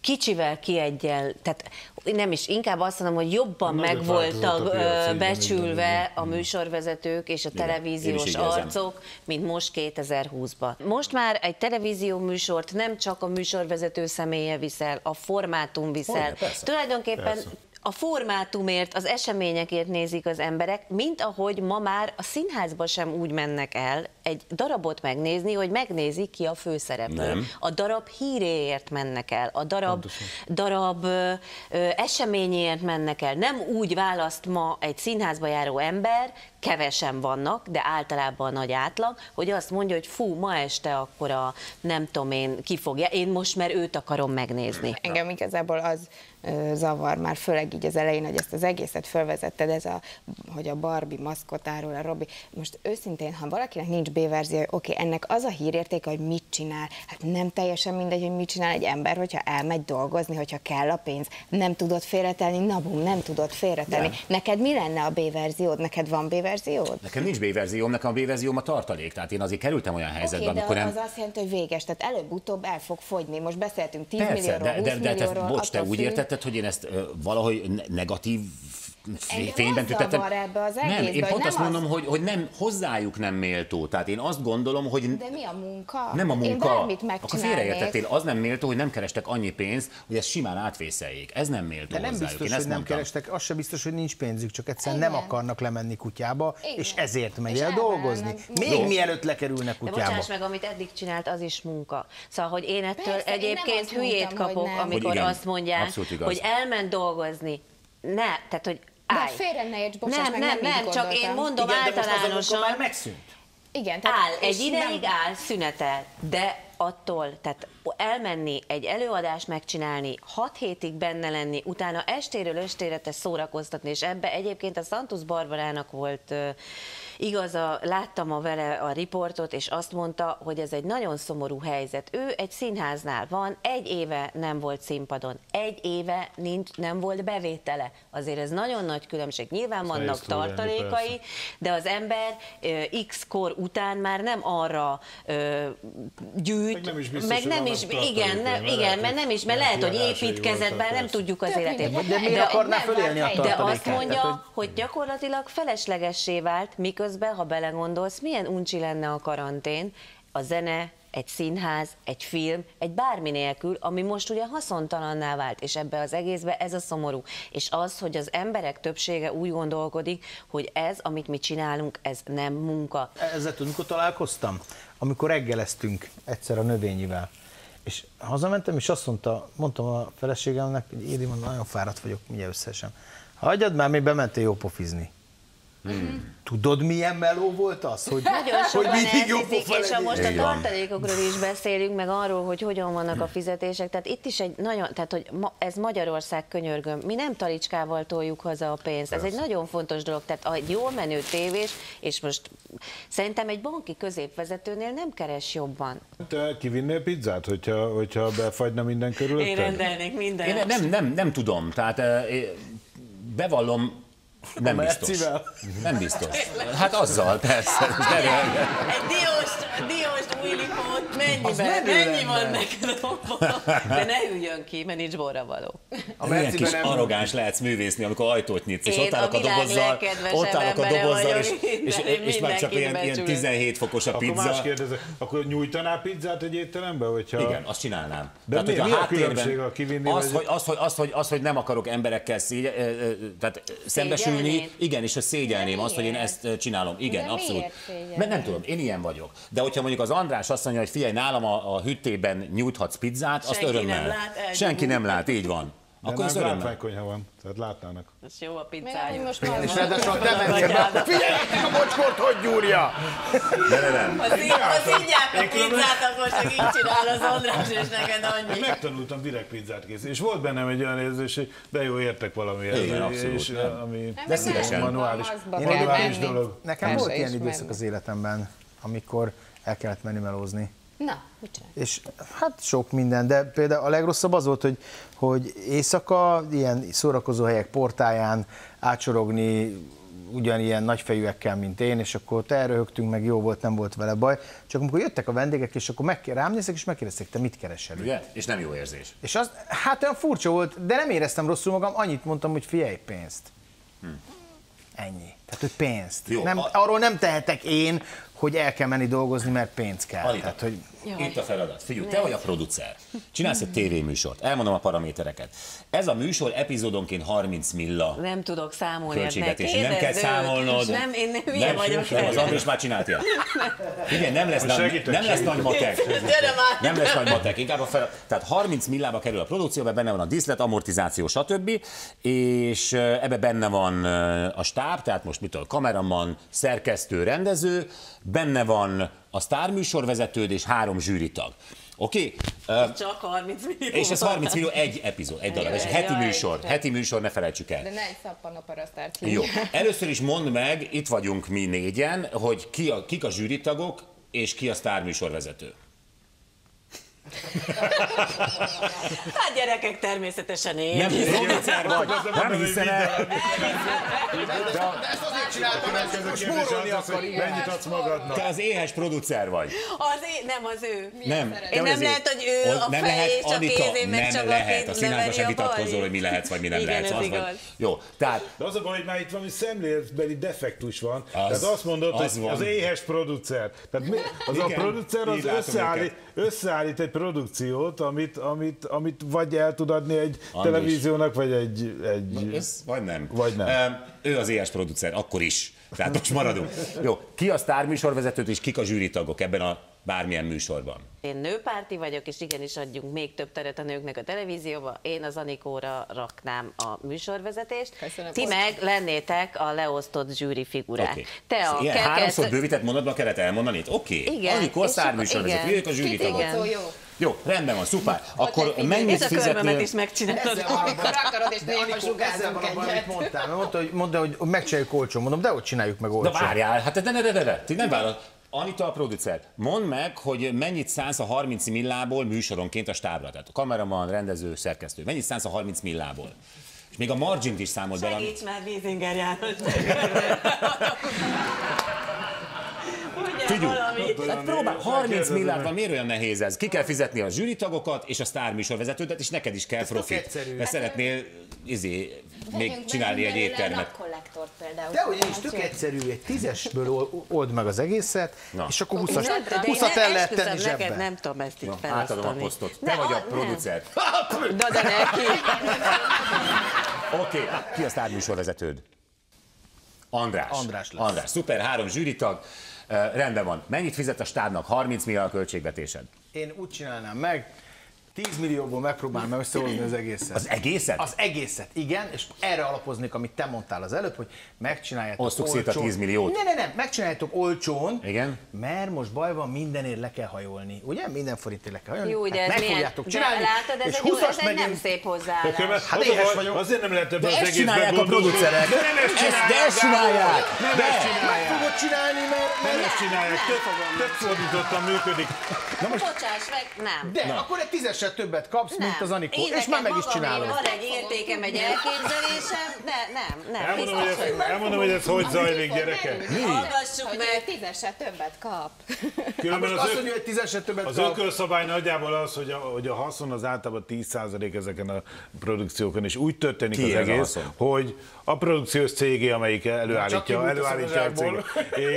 kicsivel kiegyen, tehát nem is, inkább azt mondom, hogy jobban Nagyot meg változott a voltak piac, ö, így van, becsülve a műsorvezetők és a televíziós arcok, mint most 2020-ban. Most már egy televízió műsort nem csak a műsorvezető személye viszel, a formátum viszel. Hogyne, persze. Tulajdonképpen Persze. A formátumért, az eseményekért nézik az emberek, mint ahogy ma már a színházba sem úgy mennek el egy darabot megnézni, hogy megnézik ki a főszereplő. Nem. A darab híréért mennek el, a darab, darab ö, ö, eseményéért mennek el. Nem úgy választ ma egy színházba járó ember, kevesen vannak, de általában a nagy átlag, hogy azt mondja, hogy fú, ma este akkor a nem tudom én ki fogja, én most mert őt akarom megnézni. Engem igazából az zavar már, főleg így az elején, hogy ezt az egészet felvezetted, ez a, hogy a Barbie maszkotáról, a Robi. Most őszintén, ha valakinek nincs B-verzió, oké, ennek az a hírértéke, hogy mit csinál. Hát nem teljesen mindegy, hogy mit csinál egy ember, hogyha elmegy dolgozni, hogyha kell a pénz. Nem tudod félretenni, na bum, nem tudod félretenni. Nem. Neked mi lenne a B-verziód? Neked van B-verziód? Nekem nincs B-verzióm, nekem a B-verzióm a tartalék. Tehát én azért kerültem olyan helyzetbe, Oké, de amikor nem... az azt jelenti, hogy véges, tehát előbb-utóbb el fog fogyni. Most beszéltünk 10 Persze, millióról, de, 20 de, de te, millióról, bocs, te attól úgy függ. értetted, hogy én ezt ö, valahogy ne- negatív fényben tüntettem? zavar ebbe az nem, én egészbe, pont azt nem mondom, az- hogy, hogy nem, hozzájuk nem méltó. Tehát én azt gondolom, hogy De mi a munka? nem a Én munka. bármit Akkor félreértettél. Az nem méltó, hogy nem kerestek annyi pénzt, hogy ezt simán átvészeljék. Ez nem méltó De nem hozzájuk. biztos, én hogy nem mondtam. kerestek, az sem biztos, hogy nincs pénzük, csak egyszerűen Igen. nem akarnak lemenni kutyába, Igen. és ezért megy És el dolgozni. Még Jó. mielőtt lekerülnek De kutyába. bocsáss meg, amit eddig csinált, az is munka. Szóval, hogy én ettől Persze, én nem egyébként azt hülyét kapok, nem. amikor azt mondják, hogy elment dolgozni. Ne, tehát, hogy De állj. félre ne érts, bocsáss nem, meg, nem, nem nem, csak én mondom Igen, de általánosan. már megszűnt. Igen, tehát Áll, egy ideig nem- áll, szünetel, de attól, tehát elmenni, egy előadást megcsinálni, hat hétig benne lenni, utána estéről estére te szórakoztatni, és ebbe egyébként a Santos Barbarának volt uh, igaza, láttam a vele a riportot, és azt mondta, hogy ez egy nagyon szomorú helyzet. Ő egy színháznál van, egy éve nem volt színpadon, egy éve nincs, nem volt bevétele. Azért ez nagyon nagy különbség. Nyilván vannak Nehéz túlélni, tartalékai, de az ember X kor után már nem arra ö, gyűjt, Meg nem is biztos, meg nem vannak is, igen, nem, mert igen, mert nem is, mert lehet, hogy építkezett, bár nem tudjuk az életét. mindegy, De miért de akarná nem fölélni a de azt mondja, hogy gyakorlatilag feleslegessé vált, miközben, ha belegondolsz, milyen uncsi lenne a karantén, a zene, egy színház, egy film, egy bármi nélkül, ami most ugye haszontalanná vált, és ebbe az egészbe ez a szomorú. És az, hogy az emberek többsége úgy gondolkodik, hogy ez, amit mi csinálunk, ez nem munka. Ezzel tudunk, mikor találkoztam? Amikor reggeleztünk egyszer a növényivel. És hazamentem, és azt mondta, mondtam a feleségemnek, hogy Édi, mondom, nagyon fáradt vagyok, mindjárt összesem. Hagyjad már, még bementél jó pofizni. Tudod, milyen meló volt az, hogy, Nagyon hogy mindig jó pofa és ha most a tartalékokról is beszélünk, meg arról, hogy hogyan vannak a fizetések, tehát itt is egy nagyon, tehát hogy ma, ez Magyarország könyörgöm, mi nem talicskával toljuk haza a pénzt, ez egy nagyon fontos dolog, tehát egy jól menő tévés, és most szerintem egy banki középvezetőnél nem keres jobban. Te kivinnél pizzát, hogyha, hogyha befagyna minden körülötted? Én rendelnék mindent. Én nem, nem, nem tudom, tehát eh, bevallom, nem A biztos. Mercivel? Nem biztos. Hát azzal, persze. Egy diós, diós Willipót mennyiben, mennyi van neked? De ne üljön ki, mert nincs borra való. A Milyen Merciben kis nem- arrogáns lehetsz művészni, amikor ajtót nyitsz, és Én ott állok a a dobozzal, ott állok a dobozzal, és, és, és már csak ilyen, ilyen becsülök. 17 fokos a Akkor más pizza. kérdezek, akkor nyújtanál pizzát egy étterembe, hogyha... Igen, azt csinálnám. De mi- hogyha mi a háttérben- különbség a kivinni az, hogy, az, hogy, az, hogy, az, hogy nem akarok emberekkel ö, tehát szembesülni, Szégyelni? igen, és szégyelném azt, hogy én ezt csinálom. Igen, De abszolút. Mert nem tudom, én ilyen vagyok. De hogyha mondjuk az András azt mondja, hogy figyelj, nálam a, a hüttében nyújthatsz pizzát, azt örömmel. Senki nem lát, így van. De Akkor az látványkonyha van, tehát látnának. Ez jó a amúgy most már És ráadásul te mentél be. Figyeljetek a bocskort, hogy gyúrja! Ne, ne, nem. Ha szí- ha szígyák a pizzát, akkor csak így csinál az András, és neked annyi. Megtanultam direkt pizzát készíteni, és volt bennem egy olyan érzés, hogy de jó, értek valamihez. Igen, abszolút, És, nem. ami De szívesen. manuális, Én manuális dolog. Nekem volt ilyen időszak az életemben, amikor el kellett menni melózni. Na, mit csinálj? És hát sok minden, de például a legrosszabb az volt, hogy, hogy éjszaka ilyen szórakozó helyek portáján átsorogni ugyanilyen nagyfejűekkel, mint én, és akkor ott elröhögtünk, meg jó volt, nem volt vele baj. Csak amikor jöttek a vendégek, és akkor meg, rám néztek, és megkérdezték, te mit keresel? Ugye? És nem jó érzés. És az, hát olyan furcsa volt, de nem éreztem rosszul magam, annyit mondtam, hogy figyelj, pénzt. Ennyi. Tehát, hogy pénzt. Jó, nem, a- arról nem tehetek én, hogy el kell menni dolgozni, mert pénz kell. Anita, Tehát, hogy itt a feladat. Figyelj, te vagy a producer. Csinálsz egy tévéműsort. Elmondom a paramétereket. Ez a műsor epizódonként 30 milla Nem tudok számolni. hát költségvetés. Nem kell számolnod. Nem, én nem ilyen vagyok. Nem, az András már csinált ilyet. Igen, nem lesz, Most nem, nem lesz nagy matek. <laughs> Nem lesz nagy matek, inkább a fel... Tehát 30 millába kerül a produkció, ebben benne van a díszlet, amortizáció, stb. És eh, ebbe benne van eh, a stáb, tehát most mit tudom, kameraman, szerkesztő, rendező, benne van a sztárműsorvezetőd és három zsűritag. Oké? Okay? Csak 30 millió. És ez 30 millió egy epizód, egy darab, és heti Jaj, műsor, heti műsor, ne felejtsük el. De ne egy szappan a parasztárt Jó, először is mondd meg, itt vagyunk mi négyen, hogy ki a, kik a zsűritagok, és ki a sztárműsorvezető. <laughs> Hát gyerekek, természetesen én. Nem producer vagy, nem hiszem el. ezt azért csináltam, ezt spórolni akar. Mennyit adsz magadnak? Te az éhes producer vagy. Az én, nem az ő. Nem. Én nem lehet, hogy ő a lehet, és a Anita, kéz, én meg nem csak a A színházban leveri se a vitatkozol, hogy mi lehetsz, vagy mi nem Igen, lehetsz. ez Az vagy. igaz. Jó, tehát De az a baj, hogy már itt valami szemléletbeli defektus van. Az, Tehát azt mondod, az hogy van. az éhes producer. Tehát mi, az a producer az összeállít. Összeállít egy produkciót, amit, amit, amit vagy el tud adni egy Andris. televíziónak, vagy egy... egy ez vagy nem. Vagy nem. Öm, Ő az éhes producer, akkor is. Tehát most maradunk. Jó, ki a sztárműsorvezetőt és kik a zsűritagok ebben a bármilyen műsorban? Én nőpárti vagyok, és igenis adjunk még több teret a nőknek a televízióba. Én az Anikóra raknám a műsorvezetést. Köszönöm. Ti meg lennétek a leosztott zsűri figurák. Oké. Te a Ilyen kekesz- háromszor bővített mondatban kellett elmondani? Oké. Igen, Anikó igen. jöjjük a zsűritagok. Igen. Szó jó. Rendben van, szuper. Akkor mennyit És a fizetnél? is megcsinálod. Amikor akarod, és De néha zsugázunk abban, amit egyet. mondta, hogy, mondta, hogy megcsináljuk olcsón. Mondom, de hogy csináljuk meg De olcsón. várjál, hát de, de, de, de, de. Ti nem várod. Anita a producer, mondd meg, hogy mennyit szánsz a 30 millából műsoronként a stábra. Tehát a kameraman, rendező, szerkesztő. Mennyit szánsz a 30 millából? És még a margint is számol bele. Segíts már, Vízinger János. <laughs> Ugye Figyelj, hát próbál, 30 milliárd van, miért olyan nehéz ez? Ki kell fizetni a zsűritagokat és a sztárműsorvezetőt, és neked is kell profit. Mert szeretnél izé, még csinálni egy éttermet. például. De hogy is tök egyszerű, egy tízesből ol- old meg az egészet, Na. és akkor De 20 én- de én 20 ne- el lehet tenni esküszöm, neked zsebbe. nem tudom ezt itt Na, felosztani. átadom a posztot. Te vagy <laughs> a producer. Na de neki. Oké, ki a sztárműsorvezetőd? András. András lesz. András, szuper, három zsűritag. Rendben van. Mennyit fizet a stábnak? 30 millió a költségvetésed. Én úgy csinálnám meg, 10 millióból megpróbálom meg összehozni az egészet. Az egészet? Az egészet, igen, és erre alapoznék, amit te mondtál az előbb, hogy megcsináljátok Osztuk szét a olcsón. 10 milliót. Ne, ne, ne, megcsináljátok olcsón, Igen. mert most baj van, mindenért le kell hajolni. Ugye? Minden forintért le kell hajolni. Jó, de Hát ez meg milyen... fogjátok De csinálni, látod, ez és egy, jó, 20-as ez egy nem szép hozzáállás. Hát az a éhes vagyok. Azért nem lehet ebbe De az ezt egészbe csinálják a producerek. De nem ezt csinálják. de ezt csinálják. Nem ezt Meg csinálják. fogod csinálni, mert... Nem ezt csinálják. Tök fordítottan működik. Bocsáss meg, nem. De, akkor egy tízes tízeset többet kapsz, mint az Anikó. Én És már meg is magamén Van egy értékem, egy elképzelésem, de nem, nem. Elmondom, hogy ez, elmondom, hogy ez hogy zajlik, gyerekek. Hallgassuk Hogy meg. tízeset többet kap. Különben az, mondja, hogy tízeset többet az ökölszabály nagyjából az, hogy a, hogy a haszon az általában 10% ezeken a produkciókon, és úgy történik Ki az egész, hogy a produkciós cégé, amelyik előállítja, a előállítja a cég, szomorságból.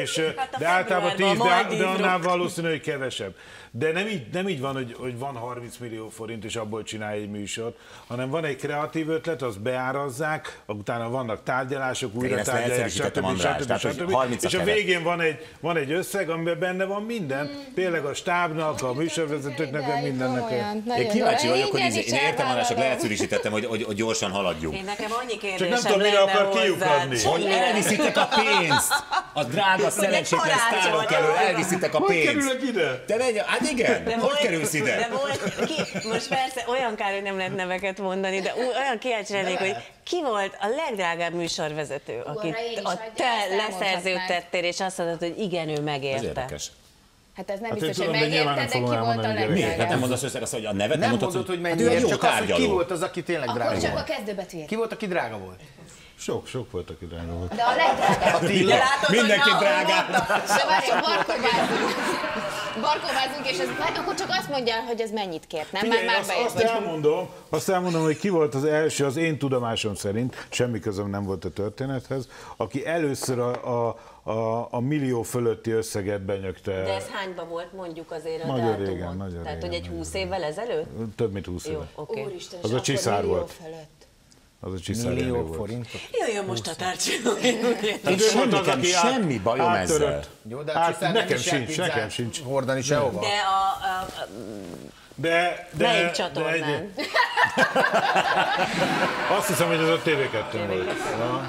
és, Hát a de általában 10, februárban de, de annál valószínű, hogy kevesebb. De nem így, nem így van, hogy, hogy van 30 millió forint, és abból csinálj egy műsort, hanem van egy kreatív ötlet, azt beárazzák, utána vannak tárgyalások, újra ezt tárgyalják, stb. András, stb. stb. 30 a És a végén van egy, van egy összeg, amiben benne van minden, tényleg a stábnak, a műsorvezetőknek, De mindennek. Én kíváncsi vagyok, hogy én értem, András, csak elvállalom. leegyszerűsítettem, hogy, hogy, gyorsan haladjunk. Én nekem annyi nem kérdésem tudom, mire akar kiukadni. Hogy elviszitek a pénzt! A drága szerencsétlen sztárok van. elviszitek a Hogy pénzt! kerülök ide? Te megy, hát igen, hogy volt- kerülsz De ide? volt, ki, most persze olyan kár, hogy nem lehet neveket mondani, de olyan kíváncsi lennék, hogy ki volt a legdrágább műsorvezető, akit a te leszerződtettél, és azt mondod, hogy igen, ő Ez megérte. érdekes. Hát ez nem Hát biztos, hogy de megérte, nem de ki volt a hogy Miért? Hát nem legdrágább. mondasz össze azt, hogy a nevet Nem mondhatod, mondod, hogy Hát mennyiért, jó csak az, hogy ki volt az, aki tényleg Akkor drága csak a volt. kezdőbetűjét. Ki volt, aki drága volt? Sok, sok volt, aki drága volt. De a legdrágább. Attila. Mindenki drágább. De várj, barkovázunk. Barkovázunk, és ez, hát akkor csak azt mondja, hogy ez mennyit kért, nem? Már, Figyelj, már azt, bejött, azt vagy elmondom, azt elmondom, hogy ki volt az első, az én tudomásom szerint, semmi közöm nem volt a történethez, aki először a, a, a, a millió fölötti összeget benyögte. De ez hányba volt mondjuk azért a Nagyon régen, nagyon Tehát, régen, hogy egy 20 évvel ezelőtt? Több mint 20 Jó, éve. oké. Okay. Úristen, Az a csiszár volt. Fölött. Az a csiszár Jenő Millió volt. forintot. Jöjjön most a. Én semmi, nekem semmi bajom ezzel. áttörött. Jó, de Át, nem nekem sincs, nekem sincs. Hordani sehova. De a, a, a De, de, melyik de csatornán? egy, <laughs> azt hiszem, hogy ez a TV2 volt. Ja.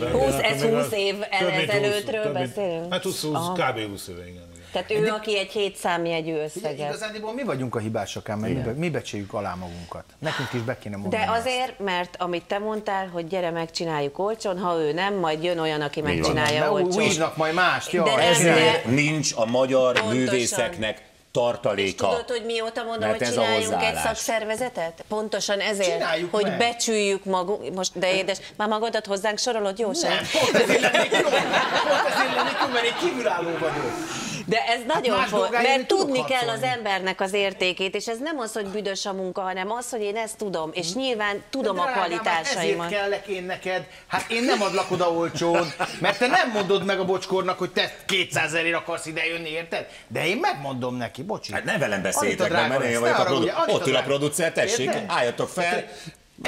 De- 20, de ez akkor még 20 az- év több mint 20, ezelőttről beszélünk? Hát 20, 20 Aha. kb. 20 éve, igen. Igen. Tehát ő, aki egy hét számjegyű összeget. igazándiból mi vagyunk a hibásak, ám, mert mi, mi becsüljük alá magunkat. Nekünk is be kéne mondani. De ezt. azért, mert amit te mondtál, hogy gyere megcsináljuk olcsón, ha ő nem, majd jön olyan, aki van. megcsinálja De olcsón. újnak majd mást, jó. De nem, Ezért de- nincs a magyar Pontosan. művészeknek És tartaléka. tudod, hogy mióta mondom, Mert hogy csináljunk egy szakszervezetet? Pontosan ezért, Csináljuk hogy meg. becsüljük magunk. Most, de édes, már magadat hozzánk sorolod, jó sem? Nem, pont ezért lennék jó. Pont ezért lennék jó, mert én kívülálló vagyok. De ez nagyon más fontos, mert tudni kell az embernek az értékét, és ez nem az, hogy büdös a munka, hanem az, hogy én ezt tudom, és nyilván tudom a hát kvalitásaimat. Ezért kellek én neked. Hát én nem adlak oda olcsón, mert te nem mondod meg a bocskornak, hogy te 200 ezerért akarsz ide jönni, érted? De én megmondom neki, bocsi. Hát ne velem beszéljetek, mert én vagyok a produ- Ott ül a producer, tessék, Érted? álljatok fel.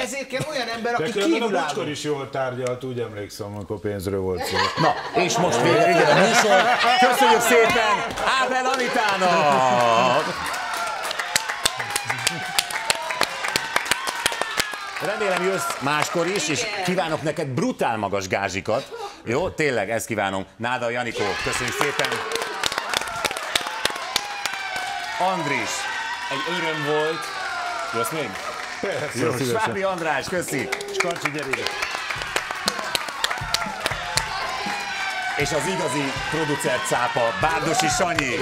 Ezért kell olyan ember, De aki a kívülálló. Bocskor is jól tárgyalt, úgy emlékszem, amikor pénzről volt szó. Na, és most végre végre a műsor. Köszönjük szépen Ábel Anitának! Remélem jössz máskor is, és kívánok neked brutál magas gázsikat. Jó, tényleg, ezt kívánom. Náda Janikó, köszönjük szépen. Andris, egy öröm volt. Jössz még? Jó. Svábi András, köszi. Skancsi, gyere ide. És az igazi producer cápa, Bárdosi Sanyi.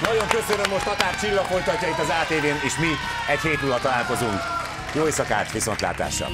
Nagyon köszönöm, most Tatár Csilla folytatja itt az ATV-n, és mi egy hét múlva találkozunk. Jó éjszakát, viszontlátásra!